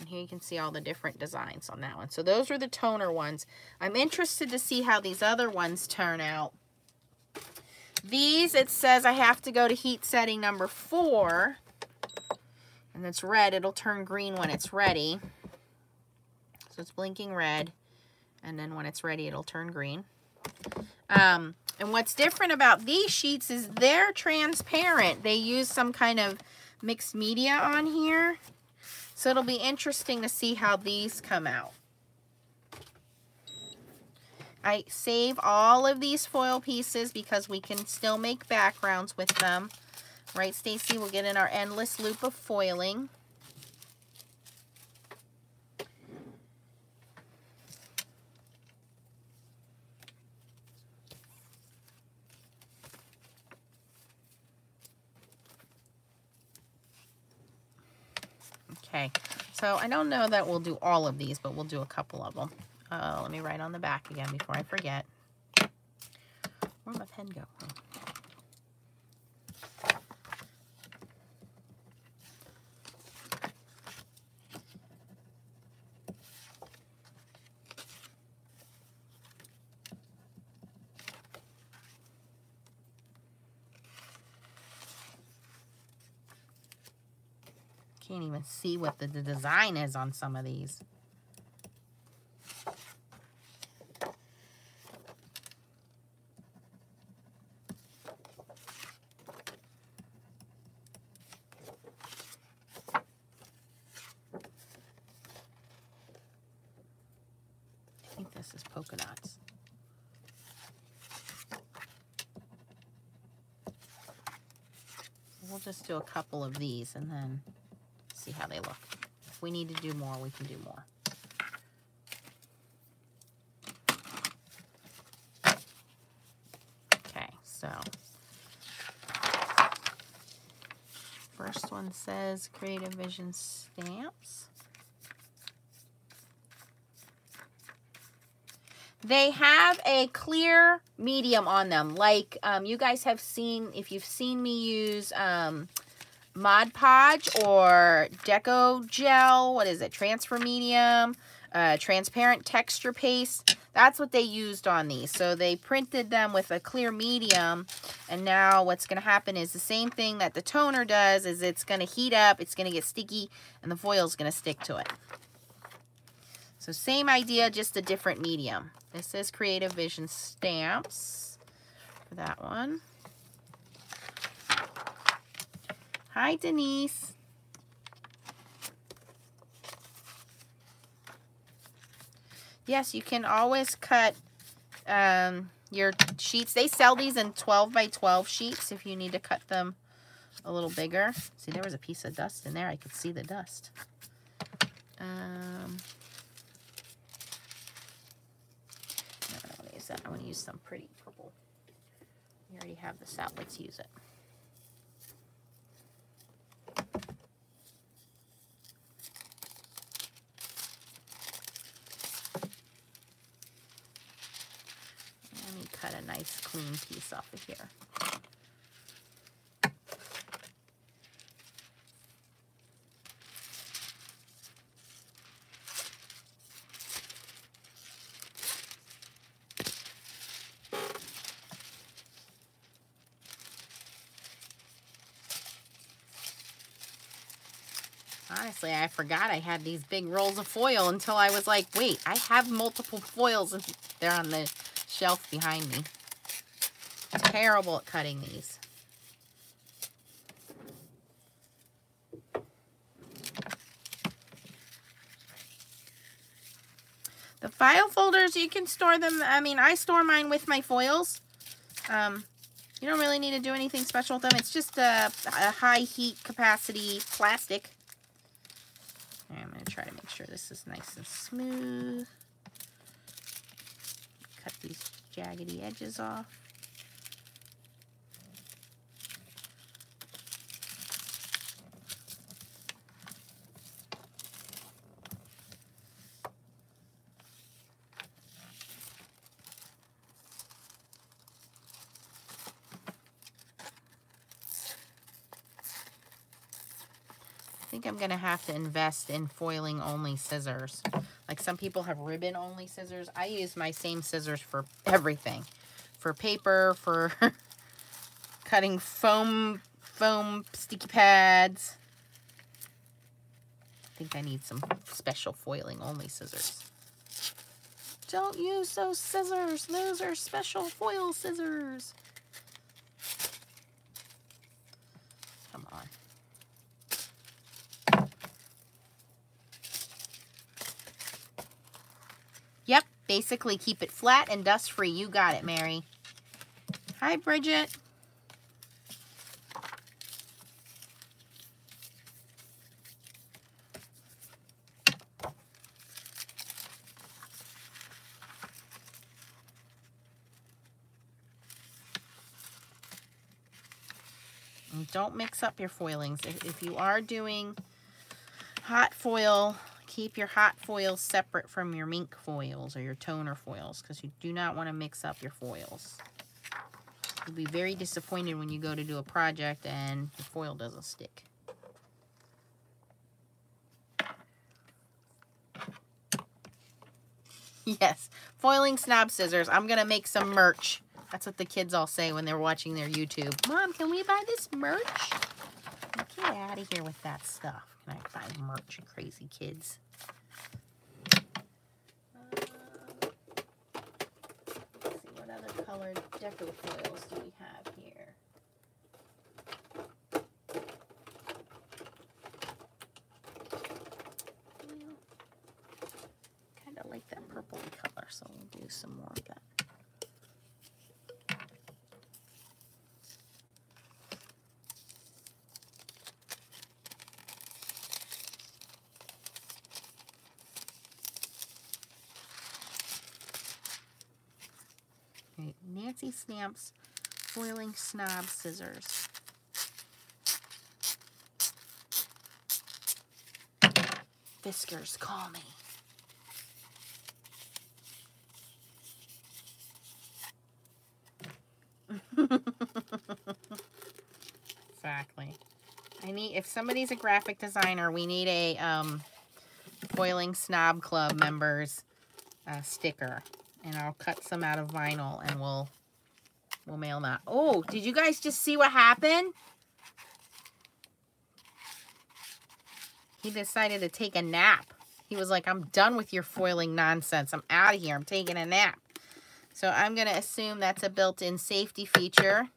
[SPEAKER 1] And here you can see all the different designs on that one. So those are the toner ones. I'm interested to see how these other ones turn out. These, it says I have to go to heat setting number 4. And it's red. It'll turn green when it's ready. So it's blinking red. And then when it's ready, it'll turn green. Um, and what's different about these sheets is they're transparent. They use some kind of mixed media on here. So it'll be interesting to see how these come out. I save all of these foil pieces because we can still make backgrounds with them. Right, Stacy? We'll get in our endless loop of foiling. Okay, so I don't know that we'll do all of these, but we'll do a couple of them. Uh, let me write on the back again before I forget. Where'd my pen go? See what the, the design is on some of these. I think this is polka dots. We'll just do a couple of these and then they look. If we need to do more, we can do more. Okay, so first one says Creative Vision stamps. They have a clear medium on them, like um, you guys have seen, if you've seen me use um, Mod Podge or Deco Gel, what is it, Transfer Medium, uh, Transparent Texture Paste. That's what they used on these. So they printed them with a clear medium, and now what's going to happen is the same thing that the toner does, is it's going to heat up, it's going to get sticky, and the foil is going to stick to it. So same idea, just a different medium. This is Creative Vision Stamps for that one. Hi, Denise. Yes, you can always cut um, your sheets. They sell these in 12 by 12 sheets if you need to cut them a little bigger. See, there was a piece of dust in there. I could see the dust. Um, use that. I want to use some pretty purple. We already have this out. Let's use it. Let me cut a nice clean piece off of here. Honestly, I forgot I had these big rolls of foil until I was like, wait, I have multiple foils and they're on the shelf behind me. Terrible at cutting these. The file folders, you can store them. I mean, I store mine with my foils. Um, you don't really need to do anything special with them. It's just a, a high heat capacity plastic. I'm going to try to make sure this is nice and smooth. Cut these jaggedy edges off. Going to have to invest in foiling only scissors. Like some people have ribbon only scissors. I use my same scissors for everything. For paper, for cutting foam, foam sticky pads. I think I need some special foiling only scissors. Don't use those scissors. Those are special foil scissors. Come on. Yep, basically keep it flat and dust free. You got it, Mary. Hi, Bridget. And don't mix up your foilings. If, if you are doing hot foil, keep your hot foils separate from your Minc foils or your toner foils because you do not want to mix up your foils. You'll be very disappointed when you go to do a project and the foil doesn't stick. Yes, foiling snob scissors. I'm going to make some merch. That's what the kids all say when they're watching their YouTube. Mom, can we buy this merch? Get out of here with that stuff. Can I buy merch, crazy kids? Um, let's see, what other colored deco foils do we have here? Kind of like that purpley color, so we'll do some more of that. Nancy Stamps Foiling Snob Scissors. Fiskars, call me. exactly. I need if somebody's a graphic designer, we need a um, foiling snob club members uh, sticker, and I'll cut some out of vinyl and we'll we'll mail. Oh, did you guys just see what happened? He decided to take a nap. He was like, I'm done with your foiling nonsense. I'm out of here. I'm taking a nap. So I'm going to assume that's a built-in safety feature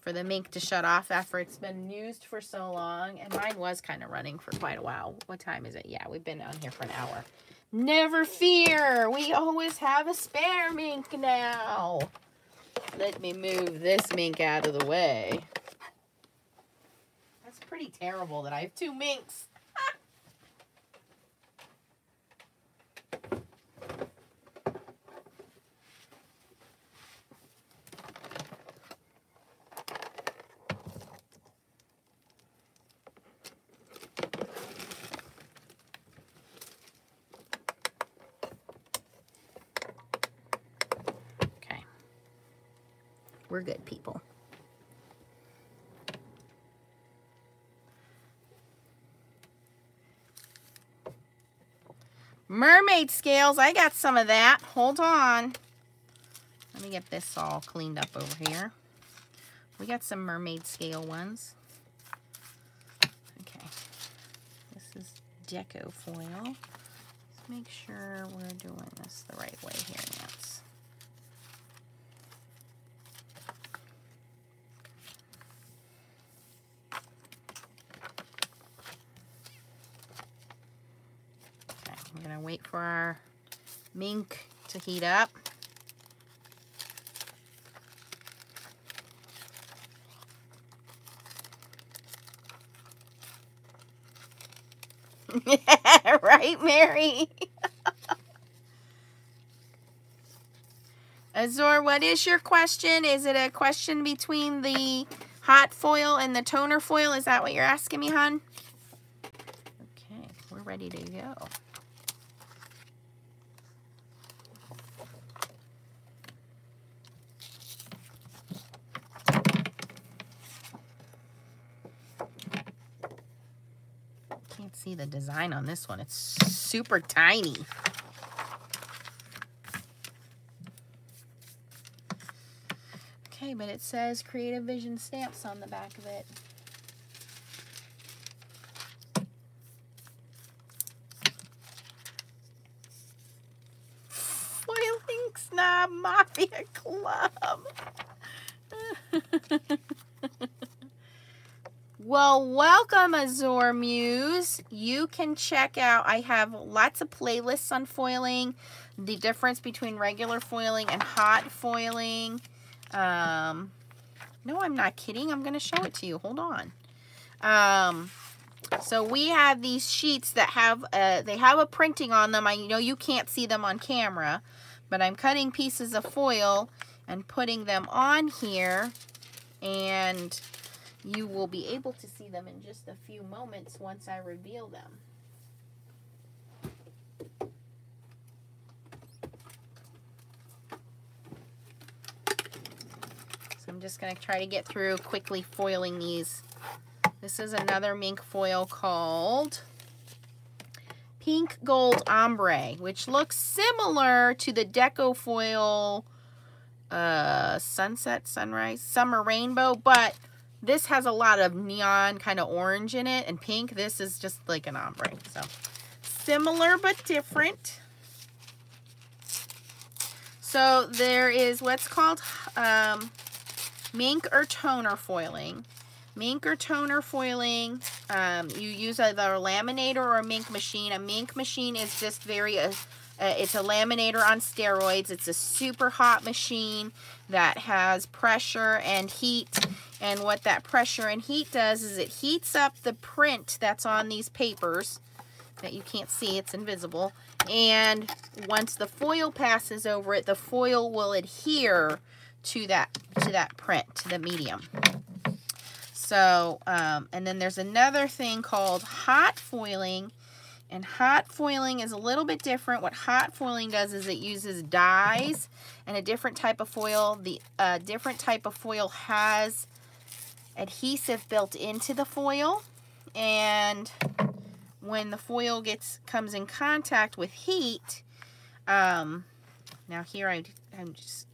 [SPEAKER 1] for the Minc to shut off after it's been used for so long. And mine was kind of running for quite a while. What time is it? Yeah, we've been on here for an hour. Never fear. We always have a spare Minc now. Let me move this Minc out of the way. That's pretty terrible that I have two Mincs. Okay. We're good people. Mermaid scales. I got some of that. Hold on. Let me get this all cleaned up over here. We got some mermaid scale ones. Okay. This is deco foil. Let's make sure we're doing this the right way here, Nance. Okay, we're gonna wait for our Minc to heat up. right, Mary? Azor, what is your question? Is it a question between the hot foil and the toner foil? Is that what you're asking me, hon? Okay, we're ready to go. Can't see the design on this one. It's super tiny. Okay, but it says Creative Vision stamps on the back of it. What Snob Mafia Club. well, welcome, Azure Muse. You can check out, I have lots of playlists on foiling, the difference between regular foiling and hot foiling. Um, no, I'm not kidding. I'm going to show it to you. Hold on. Um, so we have these sheets that have, uh, they have a printing on them. I know you can't see them on camera, but I'm cutting pieces of foil and putting them on here and you will be able to see them in just a few moments once I reveal them. So I'm just going to try to get through quickly foiling these this is another Minc foil called Pink Gold Ombre, which looks similar to the Deco Foil uh, Sunset, Sunrise, Summer Rainbow, but this has a lot of neon kind of orange in it and pink. This is just like an ombre. So similar but different. So there is what's called um, Minc or toner foiling. Minc or toner foiling, um, you use either a laminator or a Minc machine. A Minc machine is just very, uh, uh, it's a laminator on steroids. It's a super hot machine that has pressure and heat. And what that pressure and heat does is it heats up the print that's on these papers that you can't see, it's invisible. And once the foil passes over it, the foil will adhere to that to that print, to the medium. So, um, and then there's another thing called hot foiling. And hot foiling is a little bit different. What hot foiling does is it uses dyes and a different type of foil. The uh, different type of foil has adhesive built into the foil. And when the foil gets comes in contact with heat, um, now here I, I'm just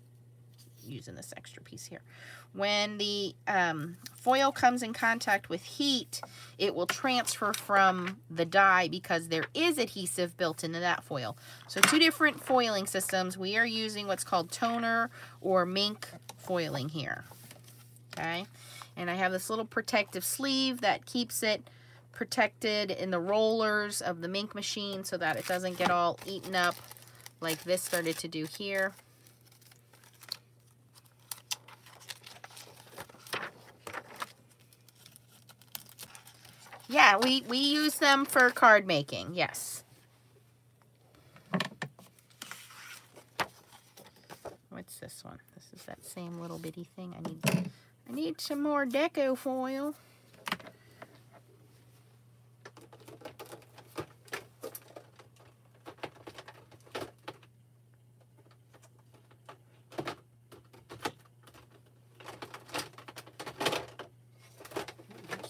[SPEAKER 1] using this extra piece here. When the um, foil comes in contact with heat, it will transfer from the dye because there is adhesive built into that foil. So two different foiling systems. We are using what's called toner or Minc foiling here. Okay. And I have this little protective sleeve that keeps it protected in the rollers of the Minc machine so that it doesn't get all eaten up like this started to do here. Yeah, we, we use them for card making, yes. What's this one? This is that same little bitty thing. I need I need some more deco foil.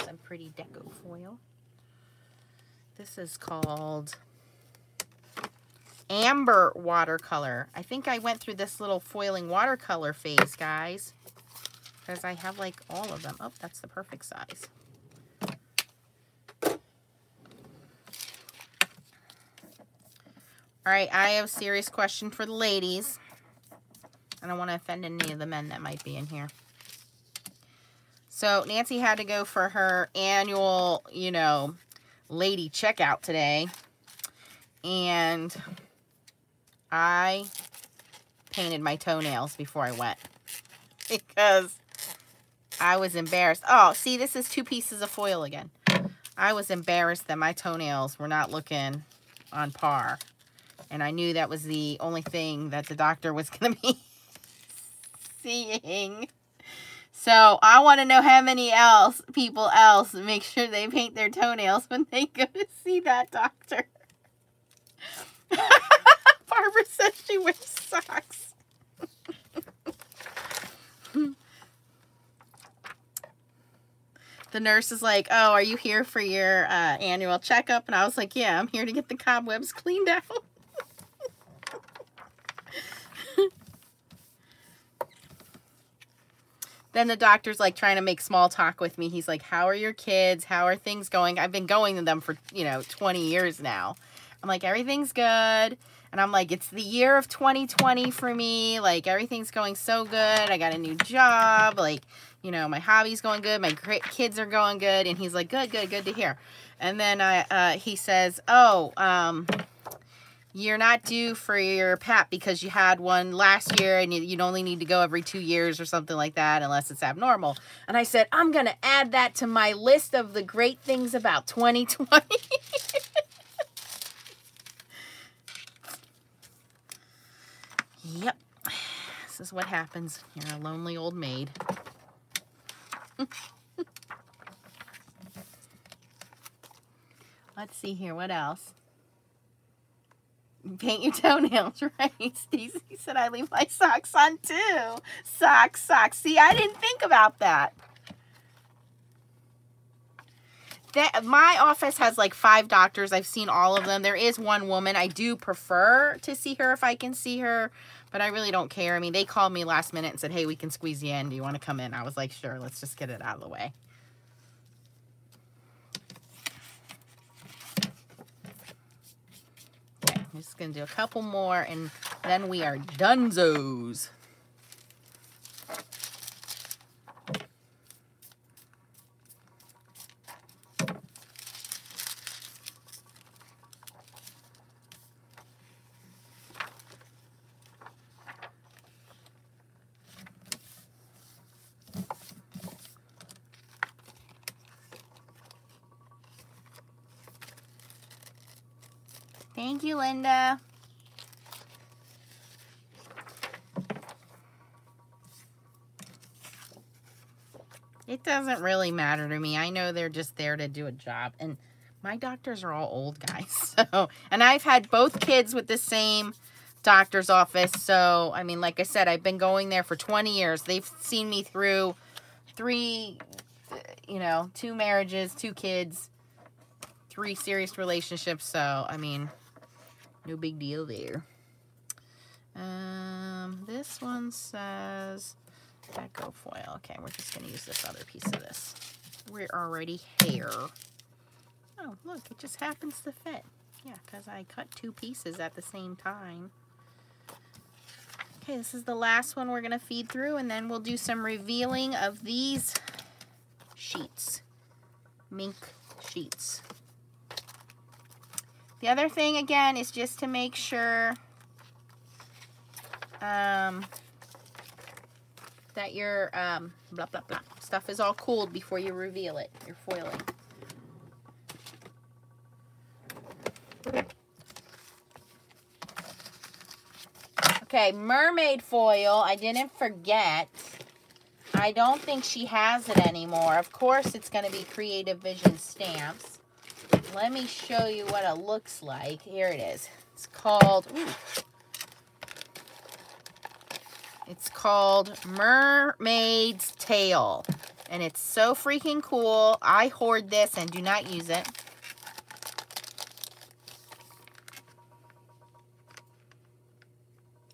[SPEAKER 1] Some pretty deco foil. This is called Amber Watercolor. I think I went through this little foiling watercolor phase, guys. Because I have like all of them. Oh, that's the perfect size. All right, I have a serious question for the ladies. I don't want to offend any of the men that might be in here. So Nancy had to go for her annual, you know, lady checkout today. And I painted my toenails before I went. Because I was embarrassed. Oh, see, this is two pieces of foil again. I was embarrassed that my toenails were not looking on par. And I knew that was the only thing that the doctor was going to be seeing. So I want to know how many else people else make sure they paint their toenails when they go to see that doctor. Barbara says she wears socks. The nurse is like, oh, are you here for your uh, annual checkup? And I was like, yeah, I'm here to get the cobwebs cleaned out. then the doctor's like trying to make small talk with me. He's like, how are your kids? How are things going? I've been going to them for, you know, 20 years now. I'm like, everything's good. And I'm like, it's the year of 2020 for me. Like, everything's going so good. I got a new job. Like, you know, my hobby's going good. My kids are going good. And he's like, good, good, good to hear. And then I, uh, he says, oh, um, you're not due for your PAP because you had one last year and you, would only need to go every two years or something like that unless it's abnormal. And I said, I'm going to add that to my list of the great things about 2020. Yep. This is what happens. You're a lonely old maid. Let's see here. What else? Paint your toenails, right? Stacy said I leave my socks on too. Socks, socks. See, I didn't think about that. That, my office has like five doctors. I've seen all of them. There is one woman. I do prefer to see her if I can see her, but I really don't care. I mean, they called me last minute and said, hey, we can squeeze you in. Do you want to come in? I was like, sure, let's just get it out of the way. Okay, I'm just going to do a couple more and then we are donezo's. Thank you, Linda. It doesn't really matter to me. I know they're just there to do a job. And my doctors are all old guys. So, and I've had both kids with the same doctor's office. So, I mean, like I said, I've been going there for 20 years. They've seen me through three, you know, two marriages, two kids, three serious relationships. So, I mean, no big deal there. Um, this one says deco foil. Okay, we're just going to use this other piece of this. We're already here. Oh, look, it just happens to fit. Yeah, because I cut two pieces at the same time. Okay, this is the last one we're going to feed through, and then we'll do some revealing of these sheets. Minc sheets. The other thing, again, is just to make sure um, that your um, blah, blah, blah stuff is all cooled before you reveal it, your foiling. Okay, mermaid foil, I didn't forget. I don't think she has it anymore. Of course, it's going to be Creative Vision stamps let me show you what it looks like. Here it is. It's called, ooh, it's called Mermaid's Tail. And it's so freaking cool. I hoard this and do not use it.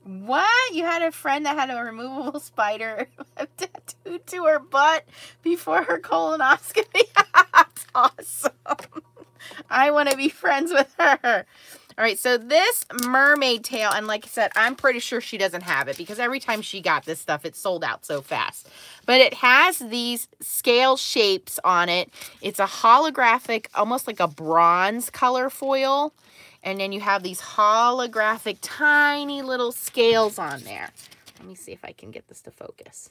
[SPEAKER 1] What? You had a friend that had a removable spider tattooed to her butt before her colonoscopy? That's awesome. I want to be friends with her. All right, so this mermaid tail, and like I said, I'm pretty sure she doesn't have it because every time she got this stuff, it sold out so fast. But it has these scale shapes on it. It's a holographic, almost like a bronze color foil. And then you have these holographic tiny little scales on there. Let me see if I can get this to focus.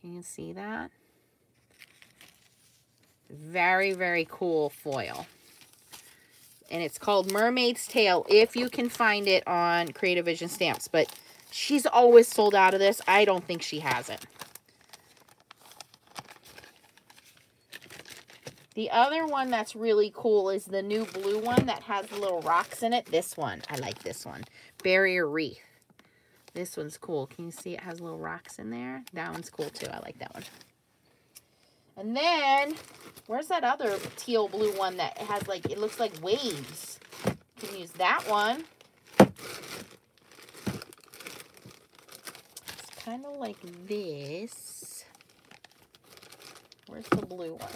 [SPEAKER 1] Can you see that? Very, very cool foil. And it's called Mermaid's Tail, if you can find it on Creative Vision Stamps. But she's always sold out of this. I don't think she has it. The other one that's really cool is the new blue one that has little rocks in it. This one. I like this one. Barrier Reef. This one's cool. Can you see it has little rocks in there? That one's cool too. I like that one. And then, where's that other teal blue one that has like, it looks like waves? You can use that one. It's kind of like this. Where's the blue one?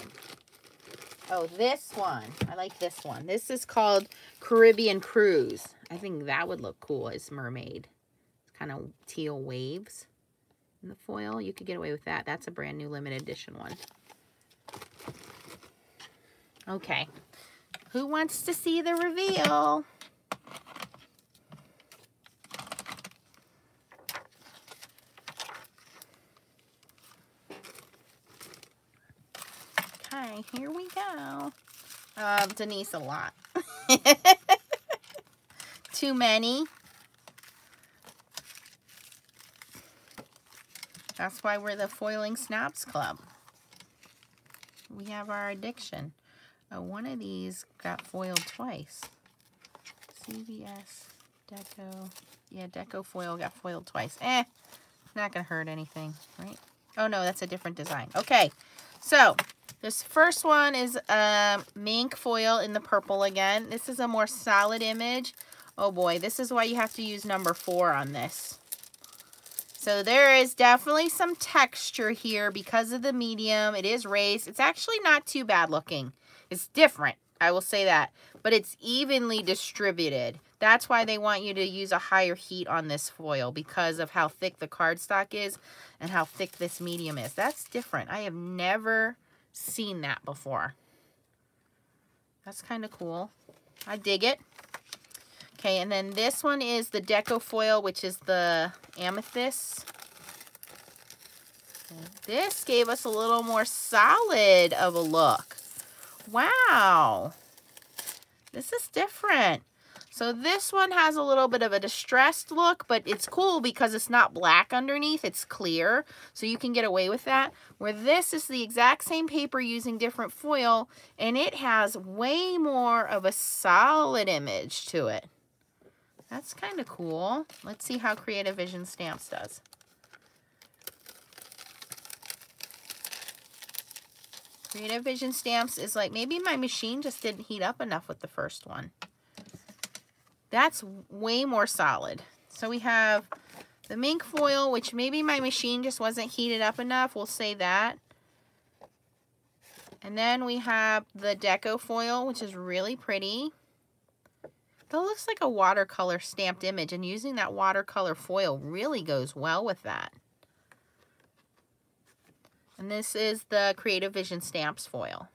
[SPEAKER 1] Oh, this one. I like this one. This is called Caribbean Cruise. I think that would look cool as mermaid. It's kind of teal waves in the foil. You could get away with that. That's a brand new limited edition one. Okay. Who wants to see the reveal? Okay, here we go. Uh, Denise, a lot. Too many. That's why we're the Foiling Snaps Club. We have our addiction. Oh, one of these got foiled twice. CVS, Deco. Yeah, Deco foil got foiled twice. Eh, not going to hurt anything, right? Oh, no, that's a different design. Okay, so this first one is um, Minc foil in the purple again. This is a more solid image. Oh boy, this is why you have to use number four on this. So there is definitely some texture here because of the medium. It is raised. It's actually not too bad looking. It's different, I will say that. But it's evenly distributed. That's why they want you to use a higher heat on this foil because of how thick the cardstock is and how thick this medium is. That's different. I have never seen that before. That's kind of cool. I dig it. Okay, and then this one is the Deco Foil, which is the amethyst. this gave us a little more solid of a look. Wow. This is different. So this one has a little bit of a distressed look, but it's cool because it's not black underneath. It's clear, so you can get away with that. Where this is the exact same paper using different foil, and it has way more of a solid image to it. That's kind of cool. Let's see how Creative Vision Stamps does. Creative Vision Stamps is like, maybe my machine just didn't heat up enough with the first one. That's way more solid. So we have the Minc foil, which maybe my machine just wasn't heated up enough. We'll say that. And then we have the deco foil, which is really pretty. That looks like a watercolor stamped image, and using that watercolor foil really goes well with that. And this is the Creative Vision Stamps foil.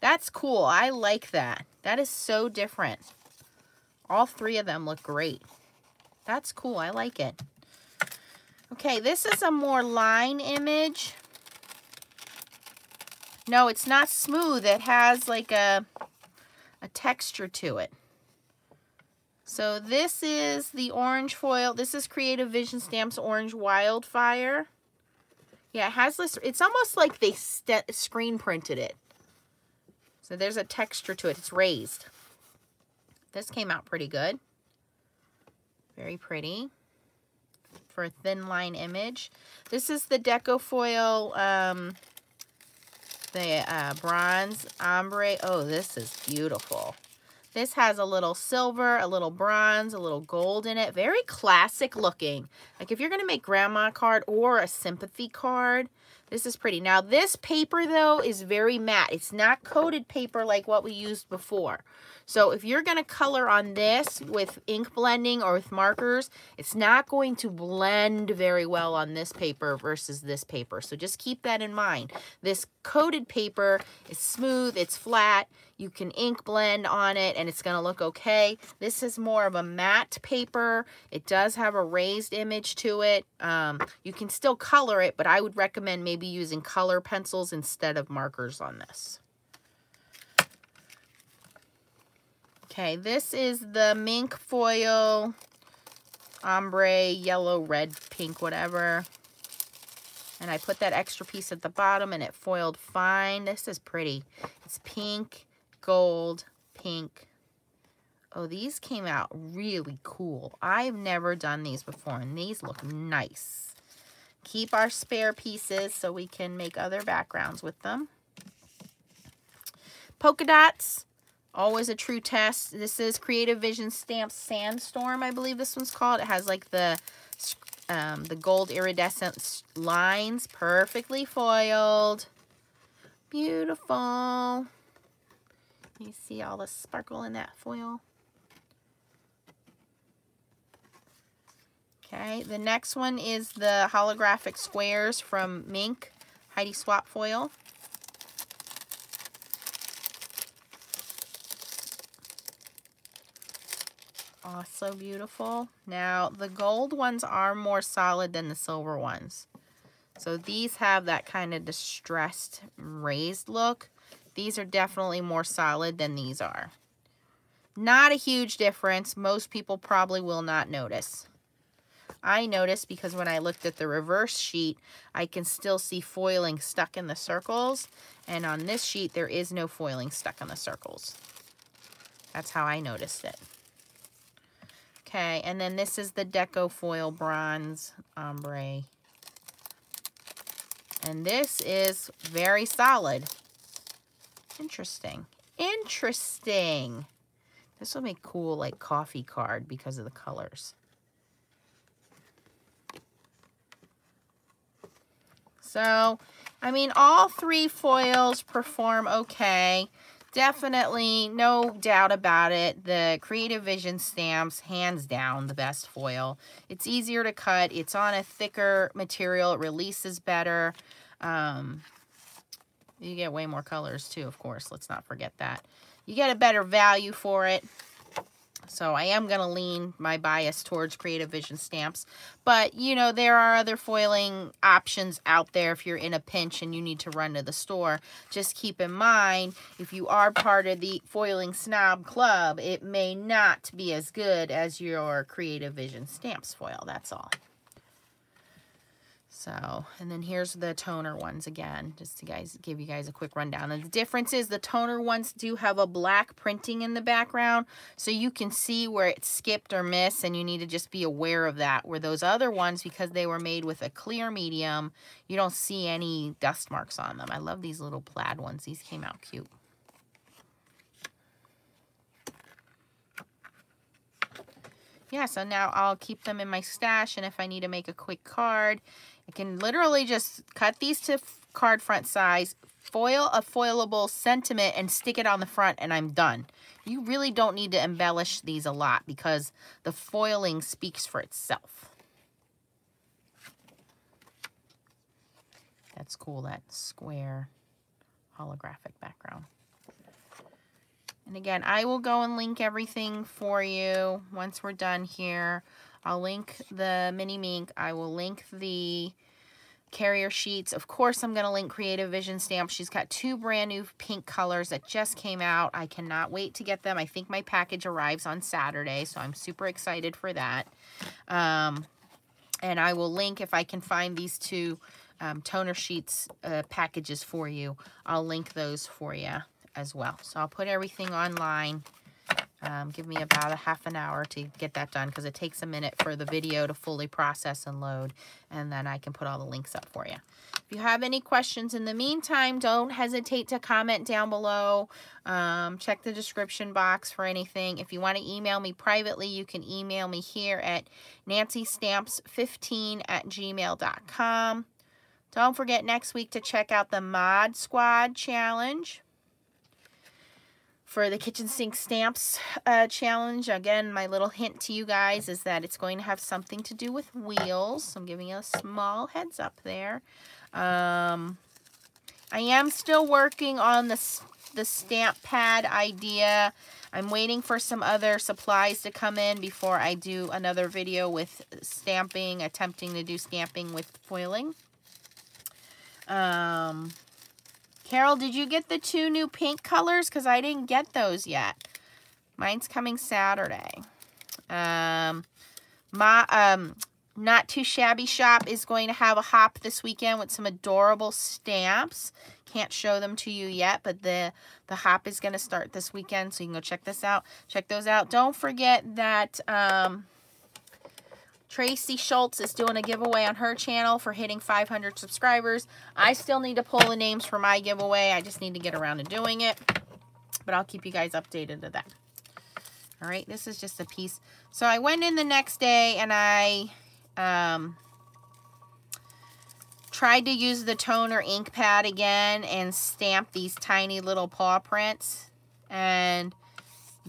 [SPEAKER 1] That's cool. I like that. That is so different. All three of them look great. That's cool. I like it. Okay, this is a more line image. No, it's not smooth. It has like a, a texture to it. So this is the orange foil. This is Creative Vision Stamps Orange Wildfire. Yeah, it has this. It's almost like they screen printed it. So there's a texture to it. It's raised. This came out pretty good. Very pretty for a thin line image. This is the Deco Foil, um, the uh, bronze ombre. Oh, this is beautiful. This has a little silver, a little bronze, a little gold in it. Very classic looking. Like if you're going to make grandma card or a sympathy card, this is pretty. Now this paper though is very matte. It's not coated paper like what we used before. So if you're going to color on this with ink blending or with markers, it's not going to blend very well on this paper versus this paper. So just keep that in mind. This coated paper is smooth, it's flat, you can ink blend on it and it's going to look okay. This is more of a matte paper. It does have a raised image to it. Um, you can still color it, but I would recommend maybe using color pencils instead of markers on this. Okay, this is the Minc foil ombre, yellow, red, pink, whatever. And I put that extra piece at the bottom and it foiled fine. This is pretty. It's pink, gold, pink. Oh, these came out really cool. I've never done these before and these look nice. Keep our spare pieces so we can make other backgrounds with them. Polka dots. Always a true test. This is Creative Vision Stamp Sandstorm, I believe this one's called. It has like the um, the gold iridescent lines, perfectly foiled. Beautiful. You see all the sparkle in that foil? Okay, the next one is the holographic squares from Minc Heidi Swapp foil. Also beautiful. Now, the gold ones are more solid than the silver ones. So these have that kind of distressed raised look. These are definitely more solid than these are. Not a huge difference. Most people probably will not notice. I noticed because when I looked at the reverse sheet, I can still see foiling stuck in the circles. And on this sheet, there is no foiling stuck in the circles. That's how I noticed it. Okay, and then this is the Deco Foil Bronze Ombre. And this is very solid. Interesting. Interesting. This will make cool like coffee card because of the colors. So, I mean, all three foils perform okay. Definitely, no doubt about it. The Creative Vision stamps, hands down, the best foil. It's easier to cut. It's on a thicker material. It releases better. Um, you get way more colors too, of course. Let's not forget that. You get a better value for it. So I am going to lean my bias towards Creative Vision stamps. But, you know, there are other foiling options out there if you're in a pinch and you need to run to the store. Just keep in mind, if you are part of the Foiling Snob Club, it may not be as good as your Creative Vision stamps foil. That's all. So, and then here's the toner ones again, just to guys give you guys a quick rundown. And the difference is the toner ones do have a black printing in the background, so you can see where it skipped or missed, and you need to just be aware of that. Where those other ones, because they were made with a clear medium, you don't see any dust marks on them. I love these little plaid ones. These came out cute. yeah, so now I'll keep them in my stash, and if I need to make a quick card, I can literally just cut these to card front size, foil a foilable sentiment, and stick it on the front, and I'm done. You really don't need to embellish these a lot because the foiling speaks for itself. That's cool, that square holographic background. And again, I will go and link everything for you once we're done here. I'll link the mini Minc. I will link the carrier sheets. Of course, I'm going to link Creative Vision stamps. She's got two brand new pink colors that just came out. I cannot wait to get them. I think my package arrives on Saturday, so I'm super excited for that. Um, and I will link, if I can find these two um, toner sheets uh, packages for you, I'll link those for you as well. So I'll put everything online um, give me about a half an hour to get that done because it takes a minute for the video to fully process and load. And then I can put all the links up for you. If you have any questions in the meantime, don't hesitate to comment down below. Um, check the description box for anything. If you want to email me privately, you can email me here at nancystamps15 at gmail.com. Don't forget next week to check out the Mod Squad Challenge for the kitchen sink stamps uh, challenge. Again, my little hint to you guys is that it's going to have something to do with wheels. So I'm giving you a small heads up there. Um, I am still working on the, the stamp pad idea. I'm waiting for some other supplies to come in before I do another video with stamping, attempting to do stamping with foiling. Um, Carol, did you get the two new pink colors? Because I didn't get those yet. Mine's coming Saturday. Um, my um, Not Too Shabby Shop is going to have a hop this weekend with some adorable stamps. Can't show them to you yet, but the, the hop is going to start this weekend, so you can go check this out. Check those out. Don't forget that... Um, Tracy Schultz is doing a giveaway on her channel for hitting 500 subscribers. I still need to pull the names for my giveaway. I just need to get around to doing it. But I'll keep you guys updated to that. All right, this is just a piece. So I went in the next day and I um, tried to use the toner ink pad again and stamp these tiny little paw prints. And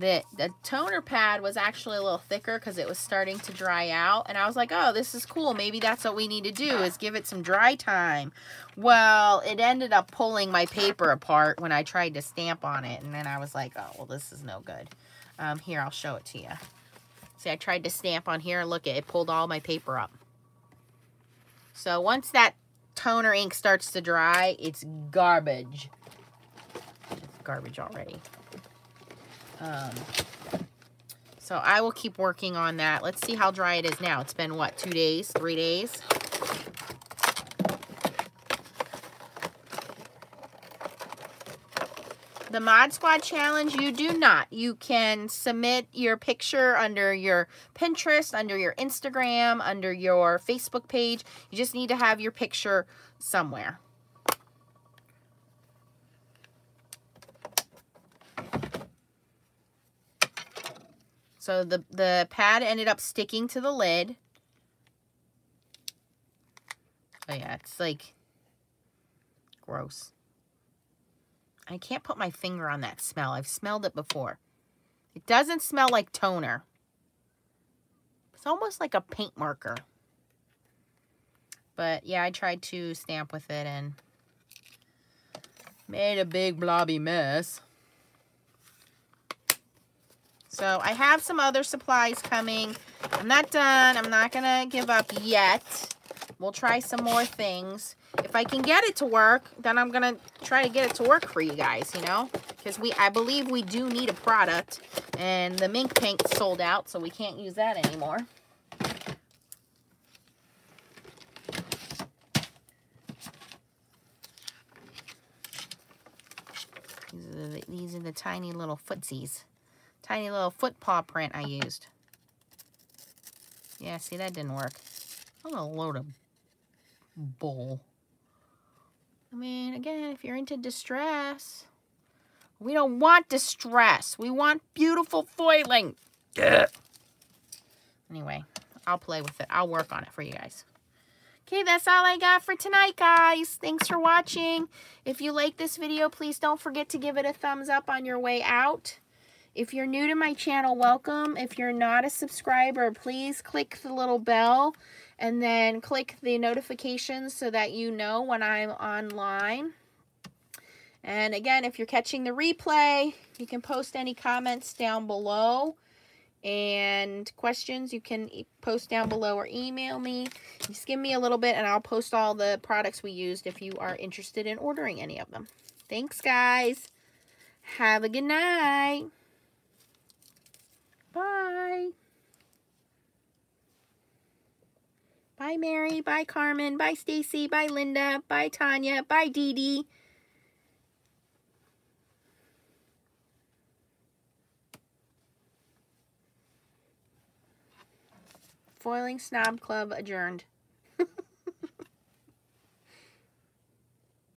[SPEAKER 1] the, toner pad was actually a little thicker because it was starting to dry out. And I was like, oh, this is cool. Maybe that's what we need to do is give it some dry time. Well, it ended up pulling my paper apart when I tried to stamp on it. And then I was like, oh, well, this is no good. Um, here, I'll show it to you. See, I tried to stamp on here. And Look, it pulled all my paper up. So once that toner ink starts to dry, it's garbage. It's garbage already. Um, so I will keep working on that. Let's see how dry it is now. It's been, what, two days, three days? The Mod Squad Challenge, you do not. You can submit your picture under your Pinterest, under your Instagram, under your Facebook page. You just need to have your picture somewhere. So the, the pad ended up sticking to the lid. Oh yeah, it's like gross. I can't put my finger on that smell. I've smelled it before. It doesn't smell like toner. It's almost like a paint marker. But yeah, I tried to stamp with it and made a big blobby mess. So I have some other supplies coming. I'm not done. I'm not going to give up yet. We'll try some more things. If I can get it to work, then I'm going to try to get it to work for you guys, you know? Because we, I believe we do need a product. And the Minc Pink sold out, so we can't use that anymore. These are the, these are the tiny little footsies tiny little foot paw print I used. Yeah, see, that didn't work. I'm a load of bull. I mean, again, if you're into distress, we don't want distress. We want beautiful foiling. Anyway, I'll play with it. I'll work on it for you guys. Okay, that's all I got for tonight, guys. Thanks for watching. If you like this video, please don't forget to give it a thumbs up on your way out. If you're new to my channel, welcome. If you're not a subscriber, please click the little bell and then click the notifications so that you know when I'm online. And again, if you're catching the replay, you can post any comments down below. And questions, you can post down below or email me. Just give me a little bit and I'll post all the products we used if you are interested in ordering any of them. Thanks, guys. Have a good night. Bye. Bye, Mary. Bye, Carmen. Bye, Stacy. Bye, Linda. Bye, Tanya. Bye, Dee Dee. Foiling Snob Club adjourned.